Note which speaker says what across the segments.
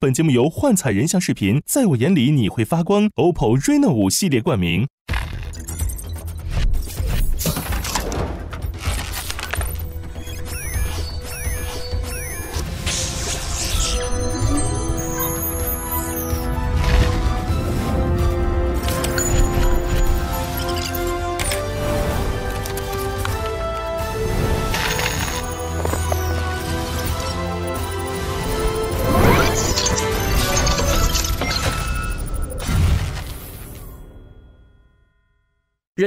Speaker 1: 本节目由幻彩人像视频，在我眼里你会发光，OPPO Reno 五系列冠名。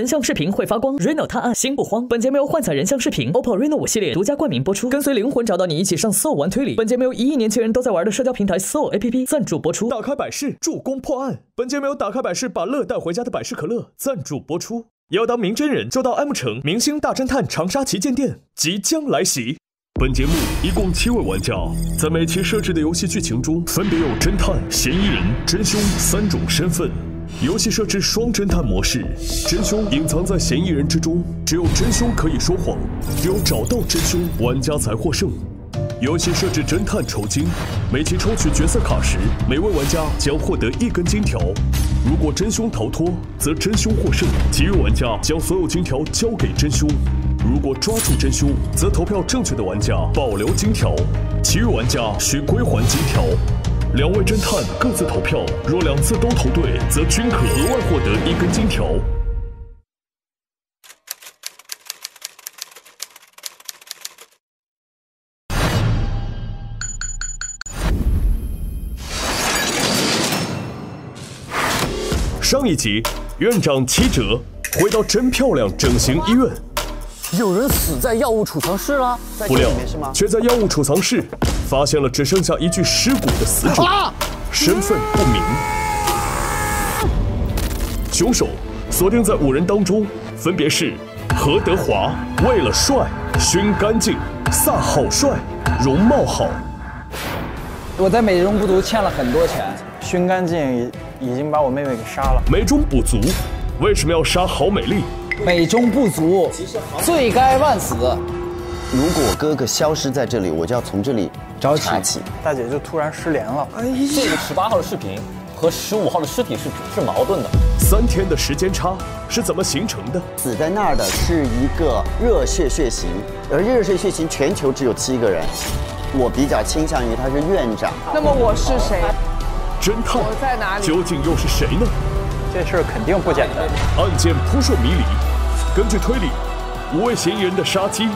Speaker 2: 人像视频会发光，Reno 探案心不慌。本节目由幻彩人像视频 OPPO Reno 五系列独家冠名播出，跟随灵魂找到你，一起上 Soul 玩推理。本节目由一亿年轻人都在玩的社交平台 Soul APP 赞助播出。
Speaker 3: 打开百事，助攻破案。本节目由打开百事把乐带回家的百事可乐赞助播出。要当名侦人，就到 M 城明星大侦探长沙旗舰店即将来袭。本节目一共七位玩家，在每期设置的游戏剧情中，分别有侦探、嫌疑人、真凶三种身份。游戏设置双侦探模式，真凶隐藏在嫌疑人之中，只有真凶可以说谎，只有找到真凶，玩家才获胜。游戏设置侦探抽金，每期抽取角色卡时，每位玩家将获得一根金条。如果真凶逃脱，则真凶获胜，其余玩家将所有金条交给真凶。如果抓住真凶，则投票正确的玩家保留金条，其余玩家需归还金条。两位侦探各自投票，若两次都投对，则均可额外获得一根金条。上一集，院长七折回到真漂亮整形医院，
Speaker 4: 有人死在药物储藏室了，
Speaker 3: 不料却在药物储藏室发现了只剩下一具尸骨的死者，身份不明。凶手锁定在五人当中，分别是何德华、为了帅、熏干净、飒好帅、容貌好。
Speaker 5: 我在美中不足欠了很多钱，熏干净已已经把我妹妹给杀了。
Speaker 3: 美中不足，为什么要杀郝美丽？
Speaker 5: 美中不足，罪该万死。
Speaker 6: 如果我哥哥消失在这里，我就要从这里
Speaker 5: 找
Speaker 6: 查起。
Speaker 5: 大姐就突然失联了。
Speaker 4: 哎这个十八号的视频和十五号的尸体是是矛盾的。
Speaker 3: 三天的时间差是怎么形成的？
Speaker 6: 死在那儿的是一个热血血型，而热血血型全球只有七个人。我比较倾向于他是院长。
Speaker 7: 那么我是谁？
Speaker 3: 侦探
Speaker 7: 我在哪里？
Speaker 3: 究竟又是谁呢？
Speaker 5: 这事儿肯定不简单。
Speaker 3: 案件扑朔迷离，根据推理，五位嫌疑人的杀机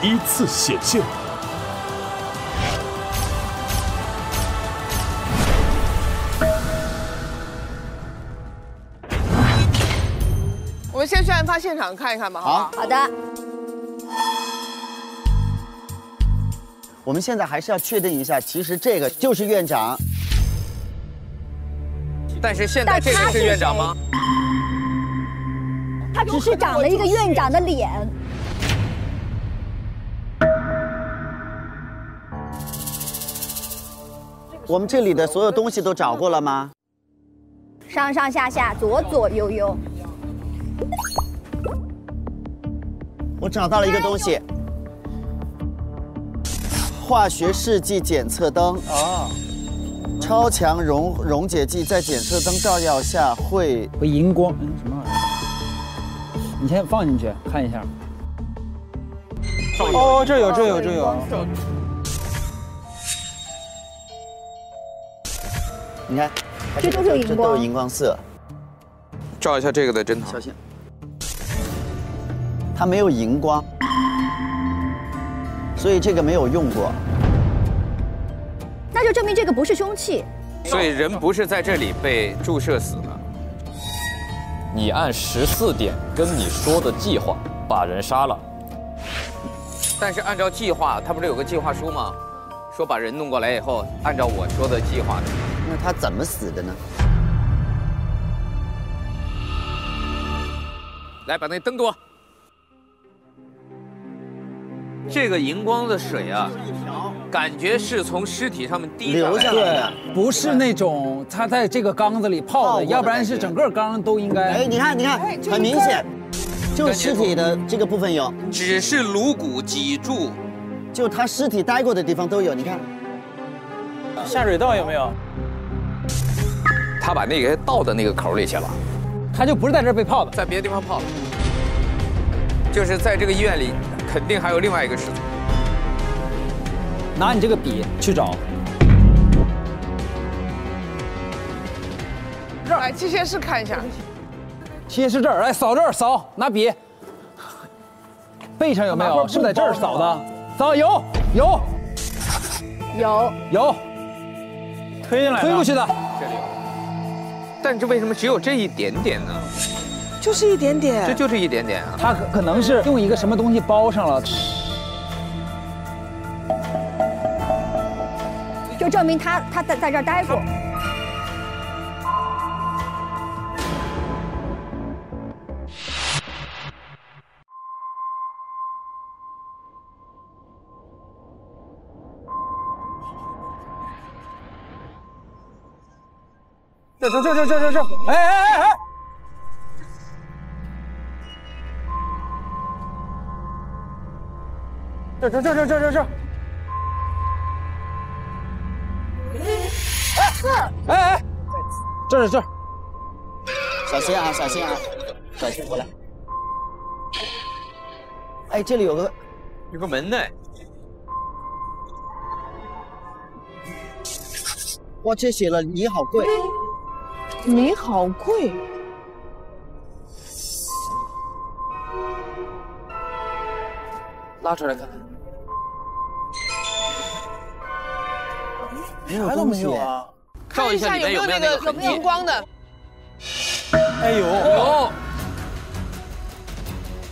Speaker 3: 依次显现。
Speaker 7: 我们先去案发现场看一看吧，好不好？
Speaker 8: 好的，
Speaker 6: 我们现在还是要确定一下，其实这个就是院长。
Speaker 9: 但是现在这个是院长吗？
Speaker 8: 他只是长了一个院长的脸。
Speaker 6: 我们这里的所有东西都找过了吗？
Speaker 8: 上上下下，左左右右，
Speaker 6: 我找到了一个东西，化学试剂检测灯哦，超强溶溶解剂在检测灯照耀下会
Speaker 5: 会荧光，嗯，什么玩意儿？你先放进去看一下。哦，这有，这有，这有。
Speaker 6: 你看，
Speaker 8: 这都是荧
Speaker 6: 这
Speaker 8: 光
Speaker 6: 都有荧光色，
Speaker 9: 照一下这个的针头。
Speaker 6: 小心，它没有荧光，所以这个没有用过。
Speaker 8: 那就证明这个不是凶器。
Speaker 9: 所以人不是在这里被注射死的。
Speaker 4: 你按十四点跟你说的计划把人杀了，
Speaker 9: 但是按照计划，他不是有个计划书吗？说把人弄过来以后，按照我说的计划的。
Speaker 6: 那他怎么死的呢？
Speaker 9: 来，把那灯给我。这个荧光的水啊，感觉是从尸体上面滴
Speaker 6: 流下来的。
Speaker 5: 不是那种他在这个缸子里泡的，
Speaker 6: 泡的
Speaker 5: 要不然是整个缸都应该
Speaker 6: 哎，
Speaker 5: 该。
Speaker 6: 你看，你看，很明显，就是尸体的这个部分有，
Speaker 9: 只是颅骨脊柱，
Speaker 6: 就他尸体待过的地方都有。你看，
Speaker 5: 下水道有没有？
Speaker 4: 他把那个倒到那个口里去了，
Speaker 5: 他就不是在这儿被泡的。
Speaker 9: 在别的地方泡了，就是在这个医院里，肯定还有另外一个失踪。
Speaker 5: 拿你这个笔去找。
Speaker 7: 这儿来机械室看一下，
Speaker 5: 机械室这儿，来扫这儿扫，拿笔。背上有没有？是不是在这儿扫的？扫有有
Speaker 8: 有
Speaker 5: 有，推进来推过去的。
Speaker 9: 这里有，但这为什么只有这一点点呢？
Speaker 7: 就是一点点，
Speaker 9: 这就是一点点啊！
Speaker 5: 他可可能是用一个什么东西包上了。
Speaker 8: 就证明他他在在这儿待过。
Speaker 5: 这这这这这这这，哎哎哎哎！这这这这这这这！哎哎，这是这儿，
Speaker 6: 小心啊，小心啊，小心过来。哎，这里有个
Speaker 9: 有个门呢。
Speaker 6: 哇，这写了你好贵，
Speaker 7: 你好贵，
Speaker 5: 拉出来看看。
Speaker 6: 没有东西
Speaker 5: 啊！
Speaker 9: 照一下里面有没有那个痕迹
Speaker 7: 荧光的？
Speaker 5: 哎呦，
Speaker 9: 有，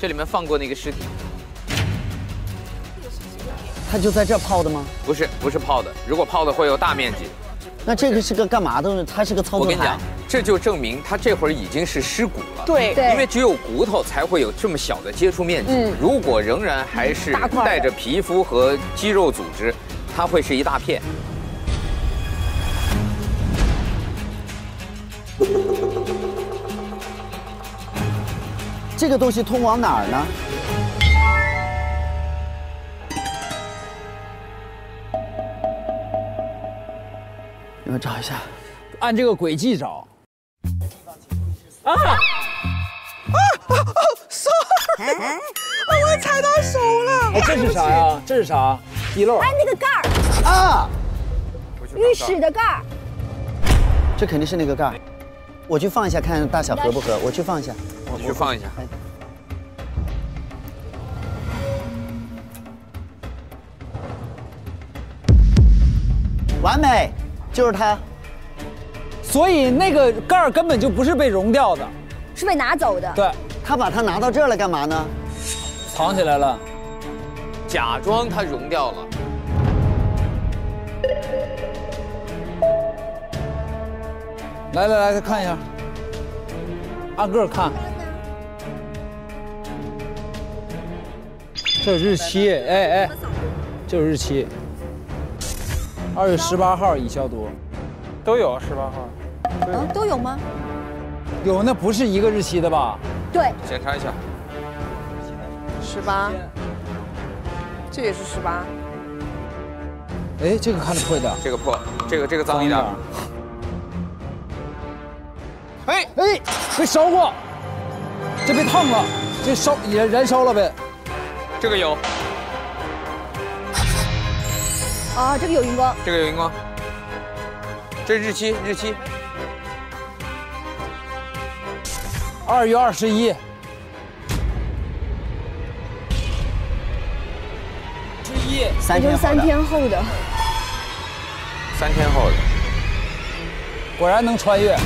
Speaker 9: 这里面放过那个尸体，
Speaker 6: 他就在这泡的吗？
Speaker 9: 不是不是泡的，如果泡的会有大面积。
Speaker 6: 那这个是个干嘛的？它是个操作台
Speaker 9: 我跟你讲。，这就证明它这会儿已经是尸骨了。
Speaker 7: 对
Speaker 8: 对
Speaker 9: 因为只有骨头才会有这么小的接触面积。
Speaker 7: 嗯
Speaker 9: 如果仍然还是带着皮肤和肌肉组织，它会是一大片。
Speaker 6: 这个东西通往哪儿呢？你们找一下。
Speaker 5: 按这个轨迹找。啊！
Speaker 7: 我踩到手了。
Speaker 5: 哎，这是啥呀？这是啥？滴漏。
Speaker 8: 哎，那个盖儿，
Speaker 6: 啊，
Speaker 8: 浴室的盖儿，
Speaker 6: 这肯定是那个盖儿。我去放一下，看大小合不合。我去放一下。
Speaker 9: 我去放一下。
Speaker 6: 完美，就是它。
Speaker 5: 所以那个盖儿根本就不是被融掉的，
Speaker 8: 是被拿走的。
Speaker 5: 对，
Speaker 6: 他把它拿到这儿来干嘛呢？
Speaker 5: 藏起来了。
Speaker 9: 假装它融掉了。
Speaker 5: 来来来，再看一下，按个看。这日期，哎哎，这有日期。二月十八号已消毒，都有十八号。
Speaker 8: 嗯，都有吗？
Speaker 5: 有，那不是一个日期的吧？
Speaker 8: 对，
Speaker 9: 检查一下。
Speaker 7: 十八，这也是十八。
Speaker 5: 哎，这个看着破一点。
Speaker 9: 这个破，这个这个脏一点。
Speaker 5: 哎哎，被烧过，这被烫了，这烧也燃烧了呗。
Speaker 9: 这个有，
Speaker 8: 啊，这个有荧光。
Speaker 9: 这个有荧光。这日期日期，
Speaker 5: 二月二十一。十一，
Speaker 6: 三天
Speaker 8: 三天后的，
Speaker 9: 三天后的。
Speaker 5: 果然能穿越。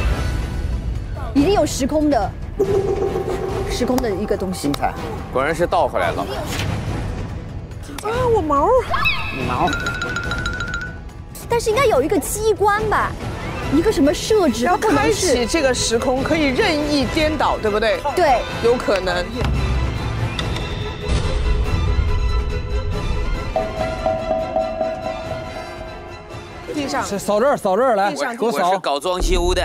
Speaker 8: 一定有时空的，时空的一个东西
Speaker 6: 精。彩。
Speaker 9: 果然是倒回来了。
Speaker 7: 啊，我毛！
Speaker 6: 你毛。
Speaker 8: 但是应该有一个机关吧，一个什么设置？
Speaker 7: 要开启
Speaker 8: 是
Speaker 7: 这个时空，可以任意颠倒，对不对？
Speaker 8: 对，
Speaker 7: 有可能。地上
Speaker 5: 扫这儿，扫这儿来，给我扫我是。
Speaker 9: 搞装修的。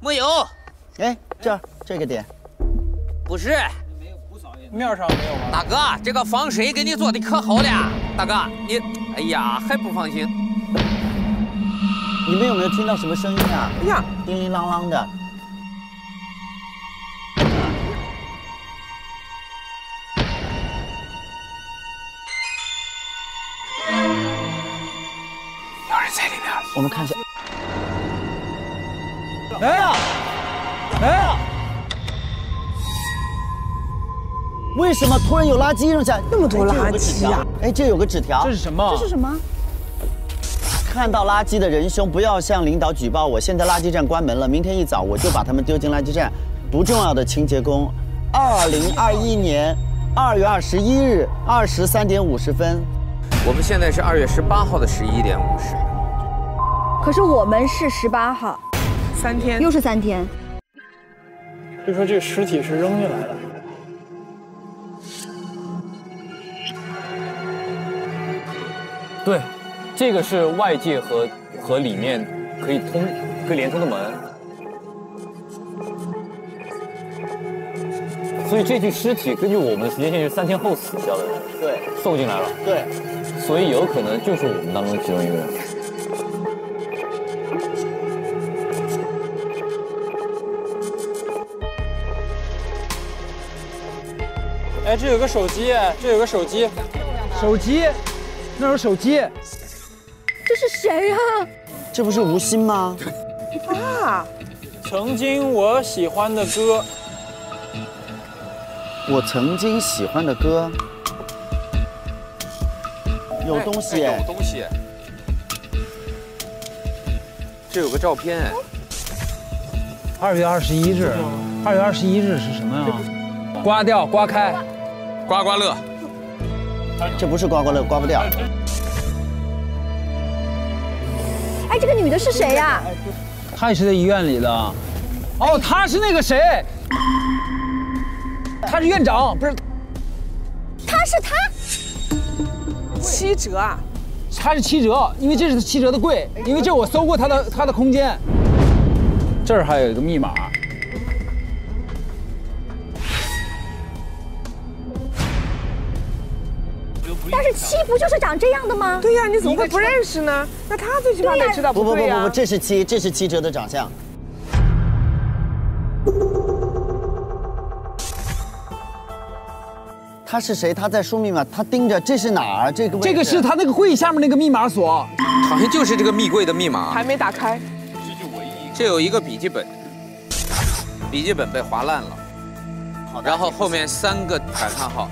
Speaker 9: 没有，
Speaker 6: 哎，这儿这个点，
Speaker 9: 不是。
Speaker 5: 面上没有吗？
Speaker 9: 大哥，这个防水给你做的可好了。大哥，你，哎呀，还不放心。
Speaker 6: 你们有没有听到什么声音啊？
Speaker 7: 哎呀，
Speaker 6: 叮铃啷啷的。
Speaker 9: 有人在里面。
Speaker 6: 我们看一下，
Speaker 5: 来呀，来呀！
Speaker 6: 为什么突然有垃圾扔下？
Speaker 7: 那么多垃圾啊！
Speaker 6: 哎，这有个纸条
Speaker 5: 这，是什么？
Speaker 8: 这是什么？
Speaker 6: 看到垃圾的仁兄，不要向领导举报我。现在垃圾站关门了，明天一早我就把他们丢进垃圾站。不重要的清洁工，二零二一年二月二十一日二十三点五十分，
Speaker 9: 我们现在是二月十八号的十一点五十。
Speaker 8: 可是我们是十八号，
Speaker 7: 三天
Speaker 8: 又是三天。
Speaker 5: 就说这个尸体是扔进来的。
Speaker 4: 对，这个是外界和和里面可以通可以连通的门。所以这具尸体根据我们的时间线是三天后死掉的人
Speaker 6: 对
Speaker 4: 送进来了，
Speaker 6: 对，
Speaker 4: 所以有可能就是我们当中其中一个人。
Speaker 5: 哎，这有个手机，这有个手机，手机，那有手机。
Speaker 8: 这是谁啊？
Speaker 6: 这不是吴昕吗？
Speaker 7: 啊，
Speaker 5: 曾经我喜欢的歌，
Speaker 6: 我曾经喜欢的歌，有东西
Speaker 9: 哎有东西。这有个照片哎，
Speaker 5: 二月二十一日，二月二十一日是什么呀？刮掉，刮开。
Speaker 9: 刮刮乐。
Speaker 6: 这不是刮刮乐，刮不掉。
Speaker 8: 哎，这个女的是谁呀？
Speaker 5: 她也是在医院里的。哦，她是那个谁？她是院长，不是？
Speaker 8: 她是她。
Speaker 7: 七折啊！
Speaker 5: 她是七折，因为这是七折的柜，因为这我搜过她的她的空间。这儿还有一个密码。
Speaker 8: 七不就是长这样的吗？
Speaker 7: 对呀，你怎么会不认识呢？那他最起码得知道
Speaker 6: 不不不
Speaker 7: 对呀
Speaker 6: 不不，。这是七，这是七哲的长相。他是谁？他在输密码，他盯着，这是哪儿？这个位置
Speaker 5: 这个是他那个柜下面那个密码锁。
Speaker 9: 好像就是这个密柜的密码
Speaker 7: 还。没打开，
Speaker 9: 这有一个笔记本，笔记本被划烂了，然后后面三个感叹号。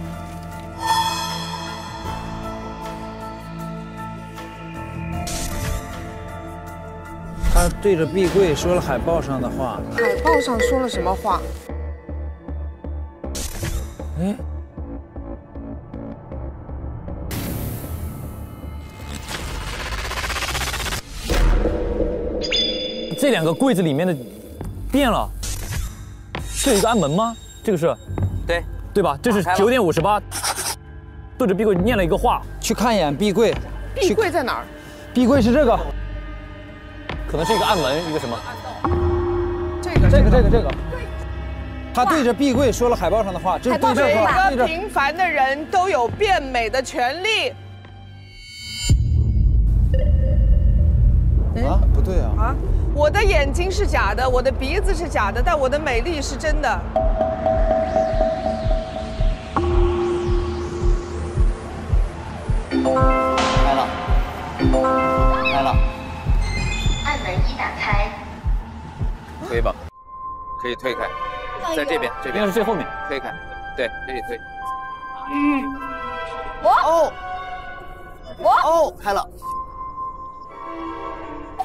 Speaker 5: 他对着壁柜说了海报上的话。
Speaker 7: 海报上说了什么话？
Speaker 5: 哎，
Speaker 4: 这两个柜子里面的变了，这有一个暗门吗？这个是
Speaker 9: 对，
Speaker 4: 对吧？这是九点五十八，对着壁柜念了一个话，
Speaker 5: 去看一眼壁柜，
Speaker 7: 壁柜在哪儿？
Speaker 5: 壁柜是这个，
Speaker 4: 可能是一个暗门，一个什么？
Speaker 7: 这个
Speaker 5: 这个这个这个。他对着壁柜说了海报上的话，这是对
Speaker 7: 每
Speaker 5: 这个对着。
Speaker 7: 个平凡的人都有变美的权利
Speaker 5: 啊，不对啊，
Speaker 7: 啊！我的眼睛是假的，我的鼻子是假的，但我的美丽是真的。
Speaker 6: 开了。
Speaker 10: 按门已打开。
Speaker 9: 推吧，可以推开，在这边，这边
Speaker 4: 是最后面。
Speaker 9: 推开，对，这里推。
Speaker 6: 嗯哦，
Speaker 8: 哦
Speaker 6: 哦，开了。
Speaker 7: 哦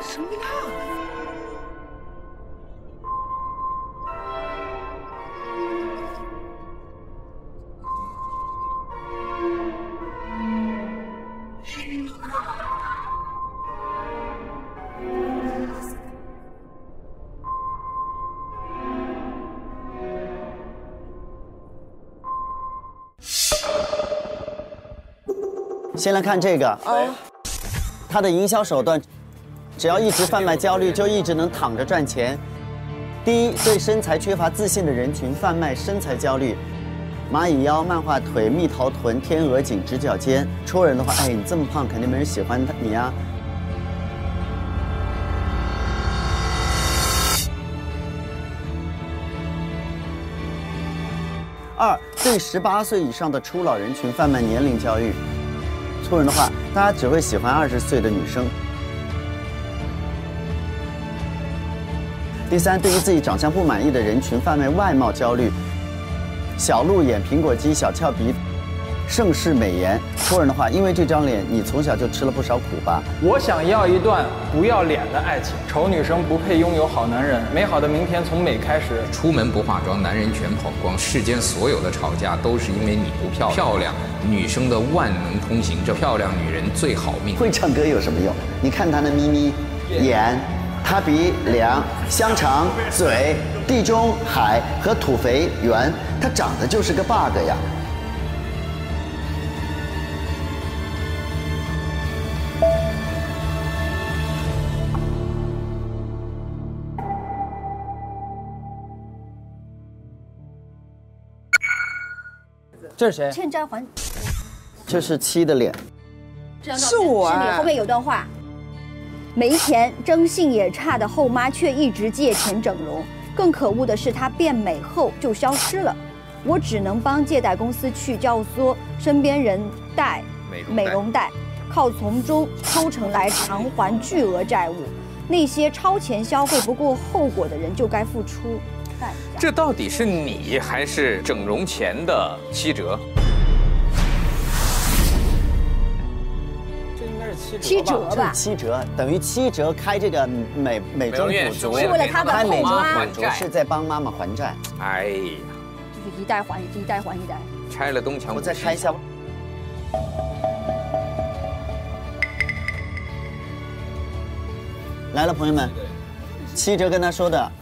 Speaker 7: 什么呀？
Speaker 6: 先来看这个，
Speaker 7: 啊，
Speaker 6: 他的营销手段，只要一直贩卖焦虑，就一直能躺着赚钱。第一，对身材缺乏自信的人群贩卖身材焦虑；蚂蚁腰、漫画腿、蜜桃臀、天鹅颈、直角肩。戳人的话，哎，你这么胖，肯定没人喜欢你啊。二，对十八岁以上的初老人群贩卖年龄教育。不然的话，大家只会喜欢二十岁的女生。第三，对于自己长相不满意的人群贩卖外貌焦虑。小鹿眼、苹果肌、小翘鼻、盛世美颜。夫人的话，因为这张脸，你从小就吃了不少苦吧？
Speaker 5: 我想要一段不要脸的爱情。丑女生不配拥有好男人。美好的明天从美开始。
Speaker 11: 出门不化妆，男人全跑光。世间所有的吵架都是因为你不漂亮。漂亮女生的万能通行证，漂亮女人最好命。
Speaker 6: 会唱歌有什么用？你看她的咪咪眼。塌鼻梁、香肠、嘴、地中海和土肥圆，他长得就是个 bug 呀。
Speaker 5: 这是谁？
Speaker 8: 欠债还。
Speaker 6: 这是七的脸。
Speaker 8: 是我。是你后面有段话。没钱，征信也差的后妈却一直借钱整容。更可恶的是，她变美后就消失了。我只能帮借贷公司去教唆身边人贷美容贷，靠从中抽成来偿还巨额债务。那些超前消费不顾后果的人就该付出。
Speaker 9: 这到底是你还是整容前的七折？
Speaker 8: 这应该是七折吧，
Speaker 6: 七折等于七折开这个美美妆
Speaker 9: 补足，
Speaker 8: 是为了他的后妈，
Speaker 6: 是在帮妈妈还债。哎呀，
Speaker 8: 就是一代还一代还一代。
Speaker 9: 拆了东墙，
Speaker 6: 我再拆一下吧。来了，朋友们，七折跟他说的，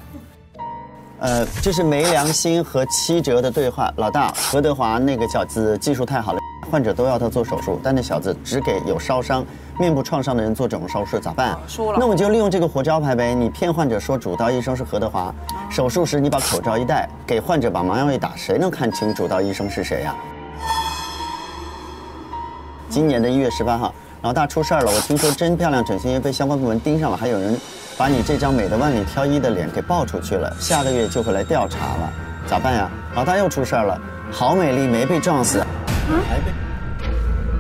Speaker 6: 呃，这是没良心和七折的对话。老大，何德华那个小子技术太好了。患者都要他做手术，但那小子只给有烧伤、面部创伤的人做整容手术，咋办？
Speaker 7: 输了，
Speaker 6: 那我们就利用这个活招牌呗。你骗患者说主刀医生是何德华，手术时你把口罩一戴，给患者把麻药一打，谁能看清主刀医生是谁呀？今年的一月十八号，老大出事儿了。我听说真漂亮整形医院被相关部门盯上了，还有人把你这张美的万里挑一的脸给爆出去了，下个月就会来调查了，咋办呀？老大又出事了，好美丽没被撞死。还被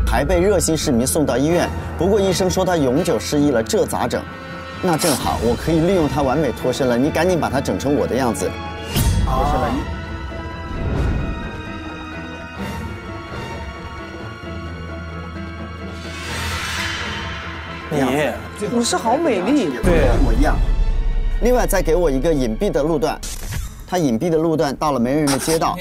Speaker 6: 还被热心市民送到医院，不过医生说她永久失忆了，这咋整？那正好，我可以利用她完美脱身了。你赶紧把她整成我的样子。脱身了。
Speaker 7: 你，你是好美丽，
Speaker 6: 对，一模一样。另外，再给我一个隐蔽的路段，他隐蔽的路段到了没人的街道。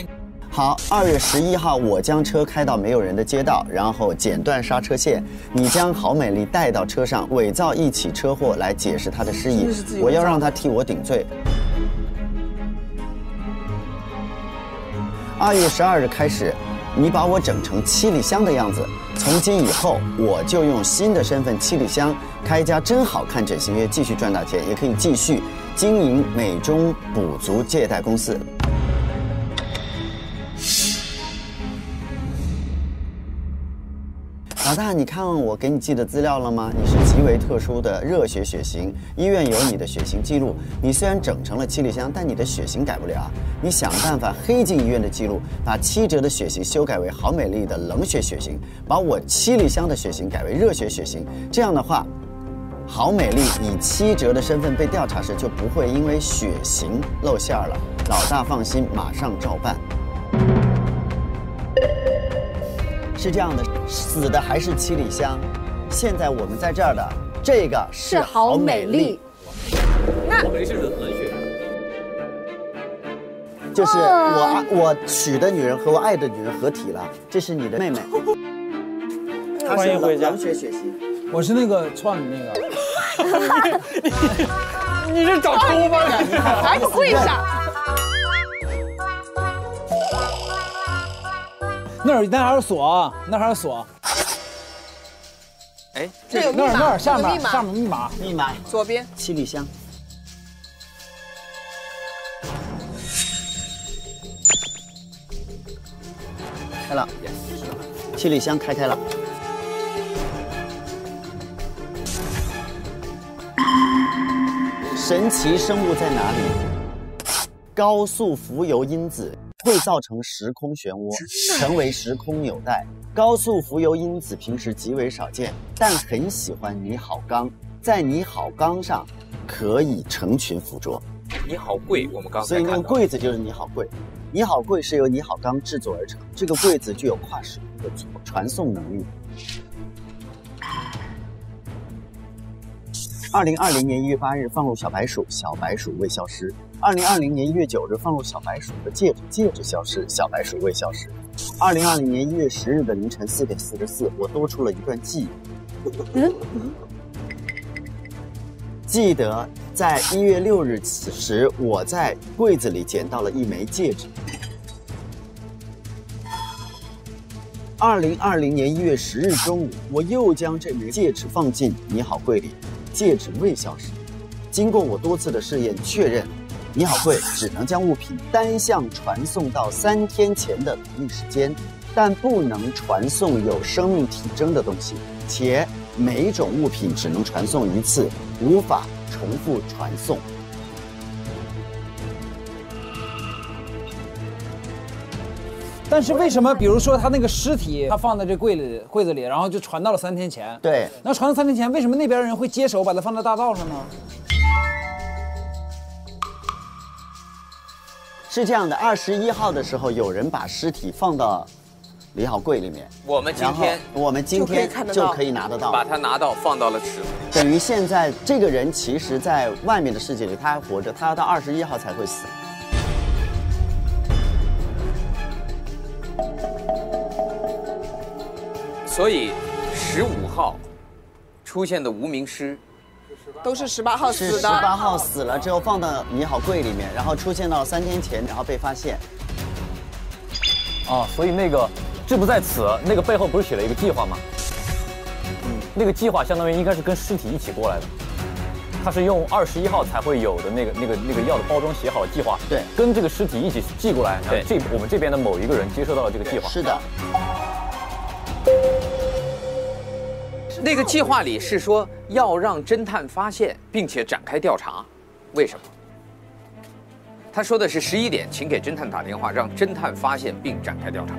Speaker 6: 好，二月十一号，我将车开到没有人的街道，然后剪断刹车线。你将郝美丽带到车上，伪造一起车祸来解释她的失忆。我要让她替我顶罪。二月十二日开始，你把我整成七里香的样子。从今以后，我就用新的身份七里香开一家真好看整形院，继续赚大钱，也可以继续经营美中补足借贷公司。老大，你看我给你寄的资料了吗？你是极为特殊的热血血型，医院有你的血型记录。你虽然整成了七里香，但你的血型改不了。你想办法黑进医院的记录，把七折的血型修改为好美丽的冷血血型，把我七里香的血型改为热血血型。这样的话，好美丽以七折的身份被调查时，就不会因为血型露馅了。老大放心，马上照办。是这样的，死的还是七里香。现在我们在这儿的这个是好美丽。
Speaker 7: 那
Speaker 9: 好美丽是冷血。
Speaker 6: 就是我我娶的女人和我爱的女人合体了。这是你的妹妹。
Speaker 5: 欢迎回家。
Speaker 6: 冷血血型。
Speaker 5: 我是那个串的那
Speaker 7: 个。你是找抽吗？还不跪下。
Speaker 5: 那儿那还是锁，那还是锁。
Speaker 9: 哎，
Speaker 7: 这有密码。
Speaker 5: 那儿下面下面密码
Speaker 6: 密码
Speaker 7: 左边
Speaker 6: 七里香。开了，七里香开开了。神奇生物在哪里？高速浮游因子会造成时空漩涡，成为时空纽带。高速浮游因子平时极为少见，但很喜欢拟好钢，在拟好钢上可以成群附着。
Speaker 9: 你好贵，我们刚才
Speaker 6: 所以那个柜子就是拟好柜。拟好柜是由拟好钢制作而成，这个柜子具有跨时空的传送能力。二零二零年一月八日放入小白鼠，小白鼠未消失。二零二零年一月九日放入小白鼠的戒指，戒指消失，小白鼠未消失。二零二零年一月十日的凌晨四点四十四，我多出了一段记忆。
Speaker 7: 嗯，
Speaker 6: 记得在一月六日此时，我在柜子里捡到了一枚戒指。二零二零年一月十日中午，我又将这枚戒指放进你好柜里，戒指未消失。经过我多次的试验确认，拟好柜只能将物品单向传送到三天前的同一时间，但不能传送有生命体征的东西，且每种物品只能传送一次，无法重复传送。
Speaker 5: 但是为什么，比如说他那个尸体，他放在这柜里柜子里，然后就传到了三天前？
Speaker 6: 对，
Speaker 5: 那传到三天前，为什么那边人会接手把它放在大道上呢？
Speaker 6: 是这样的，二十一号的时候，有人把尸体放到理好柜里面，
Speaker 9: 我们今天
Speaker 6: 我们今天就可以拿得到，
Speaker 9: 把它拿到放到了池子。
Speaker 6: 等于现在这个人其实在外面的世界里他还活着，他要到二十一号才会死。
Speaker 9: 所以十五号出现的无名尸，
Speaker 7: 都是十八号
Speaker 6: 是
Speaker 7: 死的。
Speaker 6: 十八号死了之后放到你好柜里面，然后出现到三天前，然后被发现。
Speaker 4: 哦，所以那个志不在此，那个背后不是写了一个计划吗？嗯，那个计划相当于应该是跟尸体一起过来的，他是用二十一号才会有的那个那个那个药的包装写好了计划，
Speaker 6: 对，
Speaker 4: 跟这个尸体一起寄过来，然后
Speaker 9: 对
Speaker 4: 这我们这边的某一个人接收到了这个计划，
Speaker 6: 是的，
Speaker 9: 那个计划里是说要让侦探发现并且展开调查，为什么？他说的是十一点，请给侦探打电话，让侦探发现并展开调查。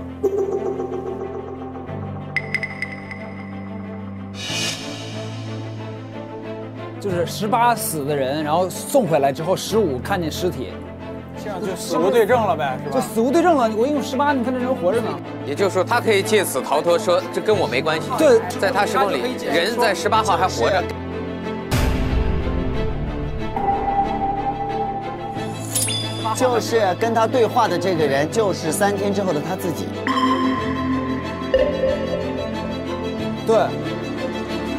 Speaker 5: 就是十八死的人，然后送回来之后，十五看见尸体，
Speaker 12: 这样就死无对证了呗，是吧就？
Speaker 5: 死无对证了。我用十八，你看这人活着呢。
Speaker 9: 也就是说，他可以借此逃脱，说这跟我没关系。
Speaker 5: 对
Speaker 9: 在他时空里，人在十八号还活着。
Speaker 6: 就是跟他对话的这个人，就是三天之后的他自己。
Speaker 5: 对，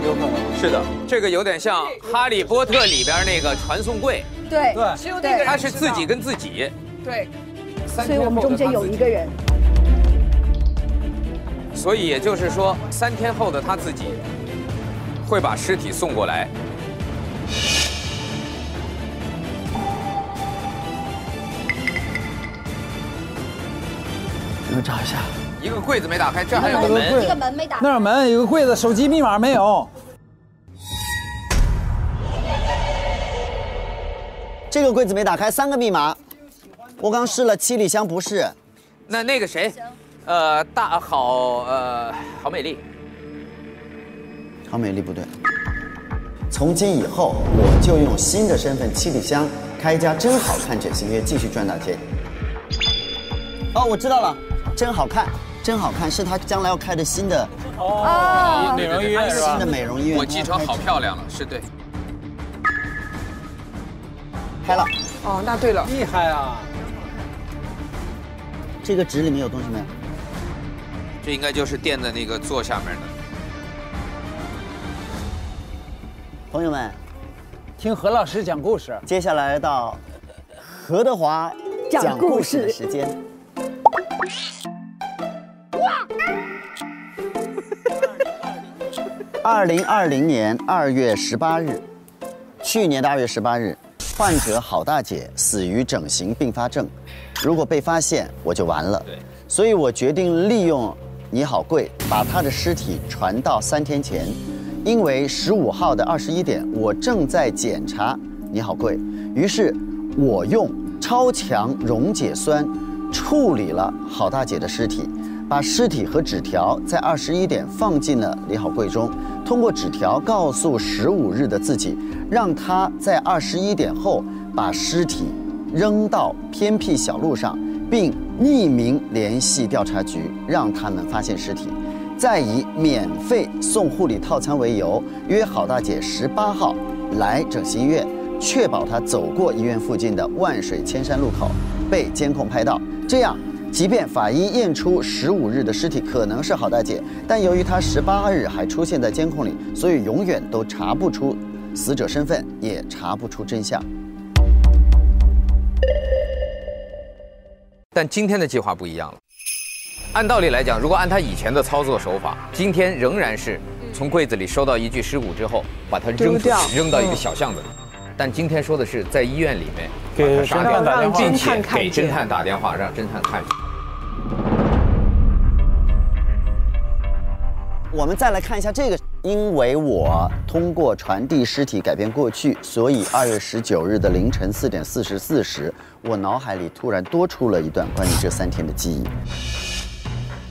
Speaker 12: 有可能。
Speaker 9: 是的，这个有点像《哈利波特》里边那个传送柜，
Speaker 8: 对
Speaker 5: 对
Speaker 7: 只有那个人
Speaker 9: 他是自己跟自己。
Speaker 7: 对，
Speaker 8: 所以我们中间有一个人，
Speaker 9: 所以也就是说，三天后的他自己会把尸体送过来。
Speaker 6: 你们找一下，
Speaker 9: 一个柜子没打开，这还有个
Speaker 5: 那个
Speaker 9: 门。
Speaker 5: 柜
Speaker 8: 这个门没打
Speaker 5: 那儿门有个柜子，手机密码没有。
Speaker 6: 这个柜子没打开，三个密码。我刚试了，七里香不是。
Speaker 9: 那那个谁，呃，大好呃好美丽，
Speaker 6: 好美丽不对。从今以后，我就用新的身份七里香开一家真好看整形院，继续赚大钱。哦，我知道了，真好看，真好看，是他将来要开的新的
Speaker 7: 哦，
Speaker 12: 美容医院是吧
Speaker 6: 新的？美容医院。
Speaker 9: 我记成好漂亮了，是对。
Speaker 6: 开了，
Speaker 7: 哦，那对了，
Speaker 5: 厉害啊！
Speaker 6: 这个纸里面有东西没有？
Speaker 9: 这应该就是垫在那个座下面的。
Speaker 6: 朋友们，
Speaker 5: 听何老师讲故事，
Speaker 6: 接下来到何德华讲故事的时间。二零二零年二月十八日，去年的二月十八日，患者郝大姐死于整形并发症。如果被发现，我就完了。所以我决定利用你好贵，把她的尸体传到三天前，因为十五号的二十一点，我正在检查你好贵，于是我用超强溶解酸处理了郝大姐的尸体。把尸体和纸条在二十一点放进了李好贵中，通过纸条告诉十五日的自己，让他在二十一点后把尸体扔到偏僻小路上，并匿名联系调查局，让他们发现尸体，再以免费送护理套餐为由，约郝大姐十八号来整形医院，确保她走过医院附近的万水千山路口，被监控拍到，这样。即便法医验出十五日的尸体可能是郝大姐，但由于她十八日还出现在监控里，所以永远都查不出死者身份，也查不出真相。
Speaker 9: 但今天的计划不一样了。按道理来讲，如果按他以前的操作手法，今天仍然是从柜子里收到一具尸骨之后，把它扔出去，扔到一个小巷子里。但今天说的是在医院里面
Speaker 12: 给侦探打电话，
Speaker 9: 并且给侦探打电话，让侦探看。
Speaker 6: 我们再来看一下这个，因为我通过传递尸体改变过去，所以二月十九日的凌晨四点四十四时，我脑海里突然多出了一段关于这三天的记忆。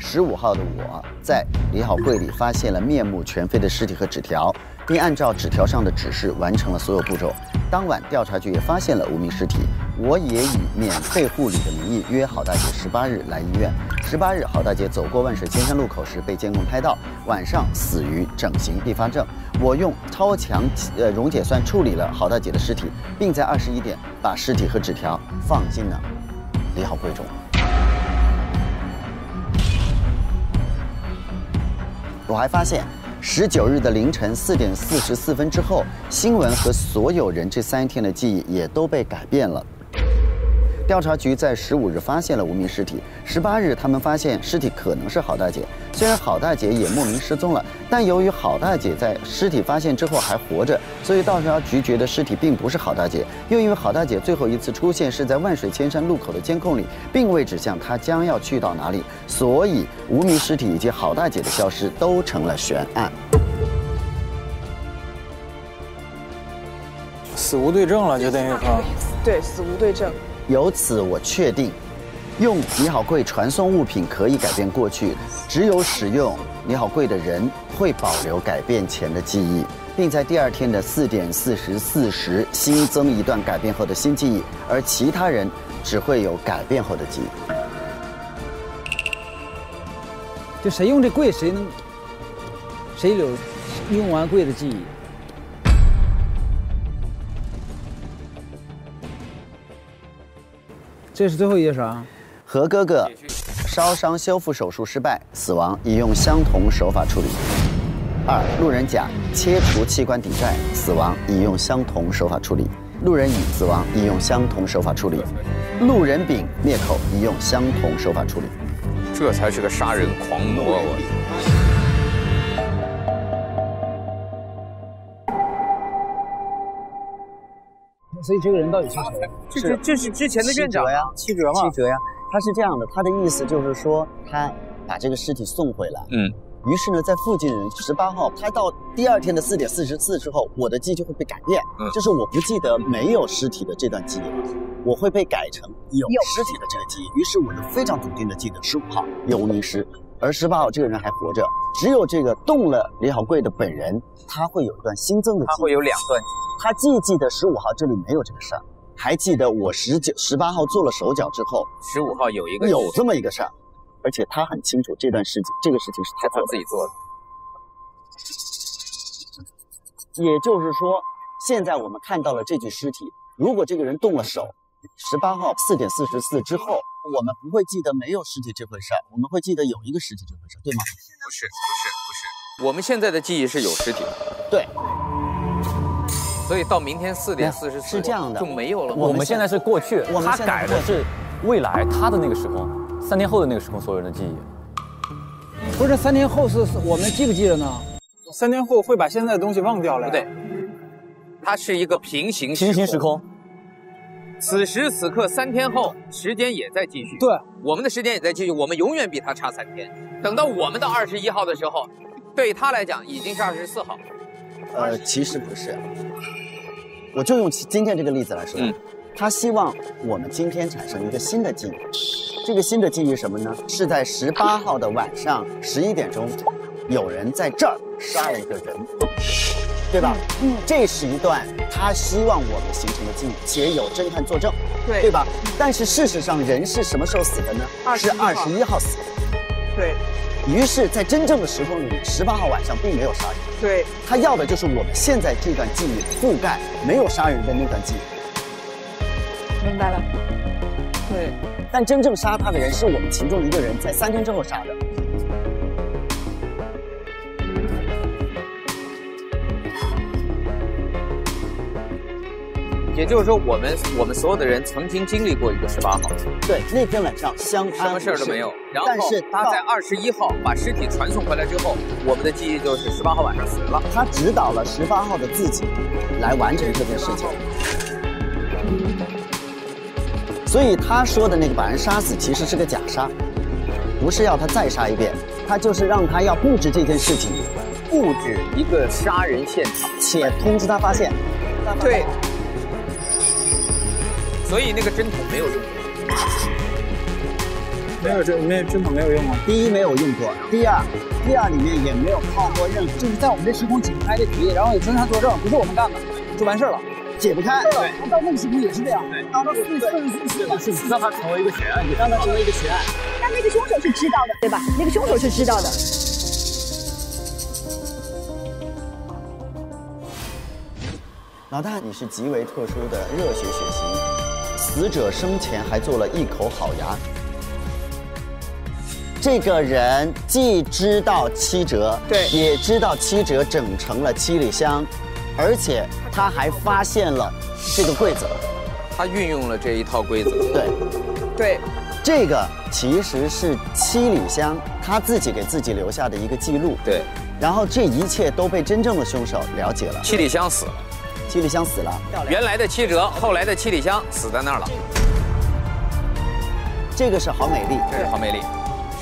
Speaker 6: 十五号的我在李好柜里发现了面目全非的尸体和纸条，并按照纸条上的指示完成了所有步骤。当晚，调查局也发现了无名尸体。我也以免费护理的名义约郝大姐十八日来医院。十八日，郝大姐走过万水千山路口时被监控拍到，晚上死于整形并发症。我用超强呃溶解酸处理了郝大姐的尸体，并在二十一点把尸体和纸条放进了李好柜中。我还发现。十九日的凌晨四点四十四分之后，新闻和所有人这三天的记忆也都被改变了。调查局在十五日发现了无名尸体，十八日他们发现尸体可能是郝大姐。虽然郝大姐也莫名失踪了，但由于郝大姐在尸体发现之后还活着，所以调查局觉得尸体并不是郝大姐。又因为郝大姐最后一次出现是在万水千山路口的监控里，并未指向她将要去到哪里，所以无名尸体以及郝大姐的消失都成了悬案。
Speaker 12: 死无对证了，就等于说，
Speaker 7: 对，死无对证。
Speaker 6: 由此，我确定，用你好贵传送物品可以改变过去，只有使用你好贵的人会保留改变前的记忆，并在第二天的四点四十四时新增一段改变后的新记忆，而其他人只会有改变后的记忆。
Speaker 5: 就谁用这柜，谁能，谁留用完柜的记忆。这是最后一页啥？
Speaker 6: 何哥哥烧伤修复手术失败，死亡，已用相同手法处理。二路人甲切除器官抵债，死亡，已用相同手法处理。路人乙死亡，已用相同手法处理。路人丙灭口，已用相同手法处理。
Speaker 9: 这才是个杀人狂魔！我。
Speaker 5: 所以这个人到底是谁？
Speaker 12: 这是这是之前的院长
Speaker 6: 呀，
Speaker 12: 七哲嘛，
Speaker 6: 七哲呀。他是这样的，他的意思就是说，他把这个尸体送回来。嗯。于是呢，在附近人十八号拍到第二天的四点四十四之后，我的记忆就会被改变。嗯。就是我不记得没有尸体的这段记忆，我会被改成有尸体的这个记忆。于是我就非常笃定的记得十五号有无名尸，而十八号这个人还活着。只有这个动了李好贵的本人，他会有一段新增的。他
Speaker 9: 会有两段。
Speaker 6: 他既记得十五号这里没有这个事儿，还记得我十九、十八号做了手脚之后，
Speaker 9: 十五号有一个
Speaker 6: 有这么一个事儿，而且他很清楚这段事情，这个事情是他
Speaker 9: 自己做的。
Speaker 6: 也就是说，现在我们看到了这具尸体，如果这个人动了手，十八号四点四十四之后，我们不会记得没有尸体这回事儿，我们会记得有一个尸体这回事儿，对吗？
Speaker 9: 不是，不是，不是，我们现在的记忆是有尸体的。
Speaker 6: 对。
Speaker 9: 所以到明天四点四十四
Speaker 6: 是这样的
Speaker 9: 就没有了。
Speaker 4: 我们现在是过去，他改的是未来，他的那个时空，三天后的那个时空，所有人的记忆。
Speaker 5: 不是三天后是我们记不记得呢？
Speaker 12: 三天后会把现在的东西忘掉了。
Speaker 9: 不对，它是一个平行
Speaker 4: 平行时空。
Speaker 9: 此时此刻三天后，时间也在继续。
Speaker 12: 对，
Speaker 9: 我们的时间也在继续，我们永远比他差三天。等到我们到二十一号的时候，对他来讲已经是二十四号。
Speaker 6: 呃，其实不是，我就用今天这个例子来说，他希望我们今天产生一个新的记忆。这个新的记忆是什么呢？是在十八号的晚上十一点钟，有人在这儿杀了一个人，对吧？嗯，这是一段他希望我们形成的记忆，且有侦探作证，
Speaker 7: 对
Speaker 6: 对吧？但是事实上，人是什么时候死的呢？是二十一号死的。
Speaker 7: 对。
Speaker 6: 于是，在真正的时空里，十八号晚上并没有杀人。
Speaker 7: 对。
Speaker 6: 他要的就是我们现在这段记忆覆盖没有杀人的那段记忆。
Speaker 7: 明白了。对。
Speaker 6: 但真正杀他的人是我们其中一个人，在三天之后杀的。
Speaker 9: 也就是说，我们我们所有的人曾经经历过一个十八号，
Speaker 6: 对，那天晚上相安
Speaker 9: 什么事儿都没有。然后
Speaker 6: 但是
Speaker 9: 他在二十一号把尸体传送回来之后，我们的记忆就是十八号晚上死了。
Speaker 6: 他指导了十八号的自己来完成这件事情。所以他说的那个把人杀死，其实是个假杀，不是要他再杀一遍，他就是让他要布置这件事情，
Speaker 9: 布置一个杀人现场，
Speaker 6: 且通知他发现。
Speaker 7: 对。
Speaker 9: 所以那个针筒没有用，
Speaker 12: 没有针，没有针筒没有用啊。
Speaker 6: 第一没有用过，第二，第二里面也没有泡过任何，
Speaker 5: 就是在我们这时空解不开的题，然后有侦探作证，不是我们干的，就完事儿了。
Speaker 6: 解不开，
Speaker 5: 对，到那个时空也是这样，到到四四四四四，
Speaker 12: 让它成为一个悬案，
Speaker 6: 让它成为一个悬案。
Speaker 8: 但那个凶手是知道的，对吧？那个凶手是知道的。
Speaker 6: 老大，你是极为特殊的热血血型，死者生前还做了一口好牙。这个人既知道七折，
Speaker 7: 对，
Speaker 6: 也知道七折整成了七里香，而且他还发现了这个规则，
Speaker 9: 他运用了这一套规则。
Speaker 6: 对，
Speaker 7: 对，
Speaker 6: 这个其实是七里香他自己给自己留下的一个记录。
Speaker 9: 对，
Speaker 6: 然后这一切都被真正的凶手了解了。
Speaker 9: 七里香死了，
Speaker 6: 七里香死了，
Speaker 9: 原来的七折，后来的七里香死在那儿了。
Speaker 6: 这个是郝美丽，
Speaker 9: 这是郝美丽，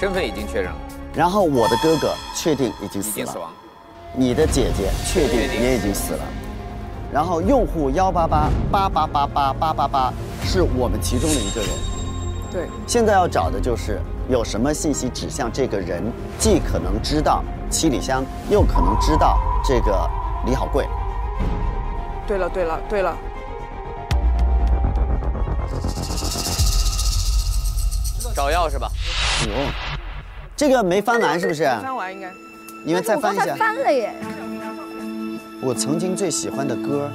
Speaker 9: 身份已经确认了。
Speaker 6: 然后我的哥哥确定已经死了，
Speaker 9: 已经死亡。
Speaker 6: 你的姐姐确定也已经死了。然后用户幺八八八八八八八八八是我们其中的一个人。
Speaker 7: 对，
Speaker 6: 现在要找的就是有什么信息指向这个人，既可能知道七里香，又可能知道这个李好贵。
Speaker 7: 对了，对了，对了。
Speaker 9: 找钥匙吧。
Speaker 6: 不用，这个没翻完是不是？
Speaker 7: 翻完应该。
Speaker 6: 你们再翻一下。
Speaker 8: 翻了耶。
Speaker 6: 我曾经最喜欢的歌。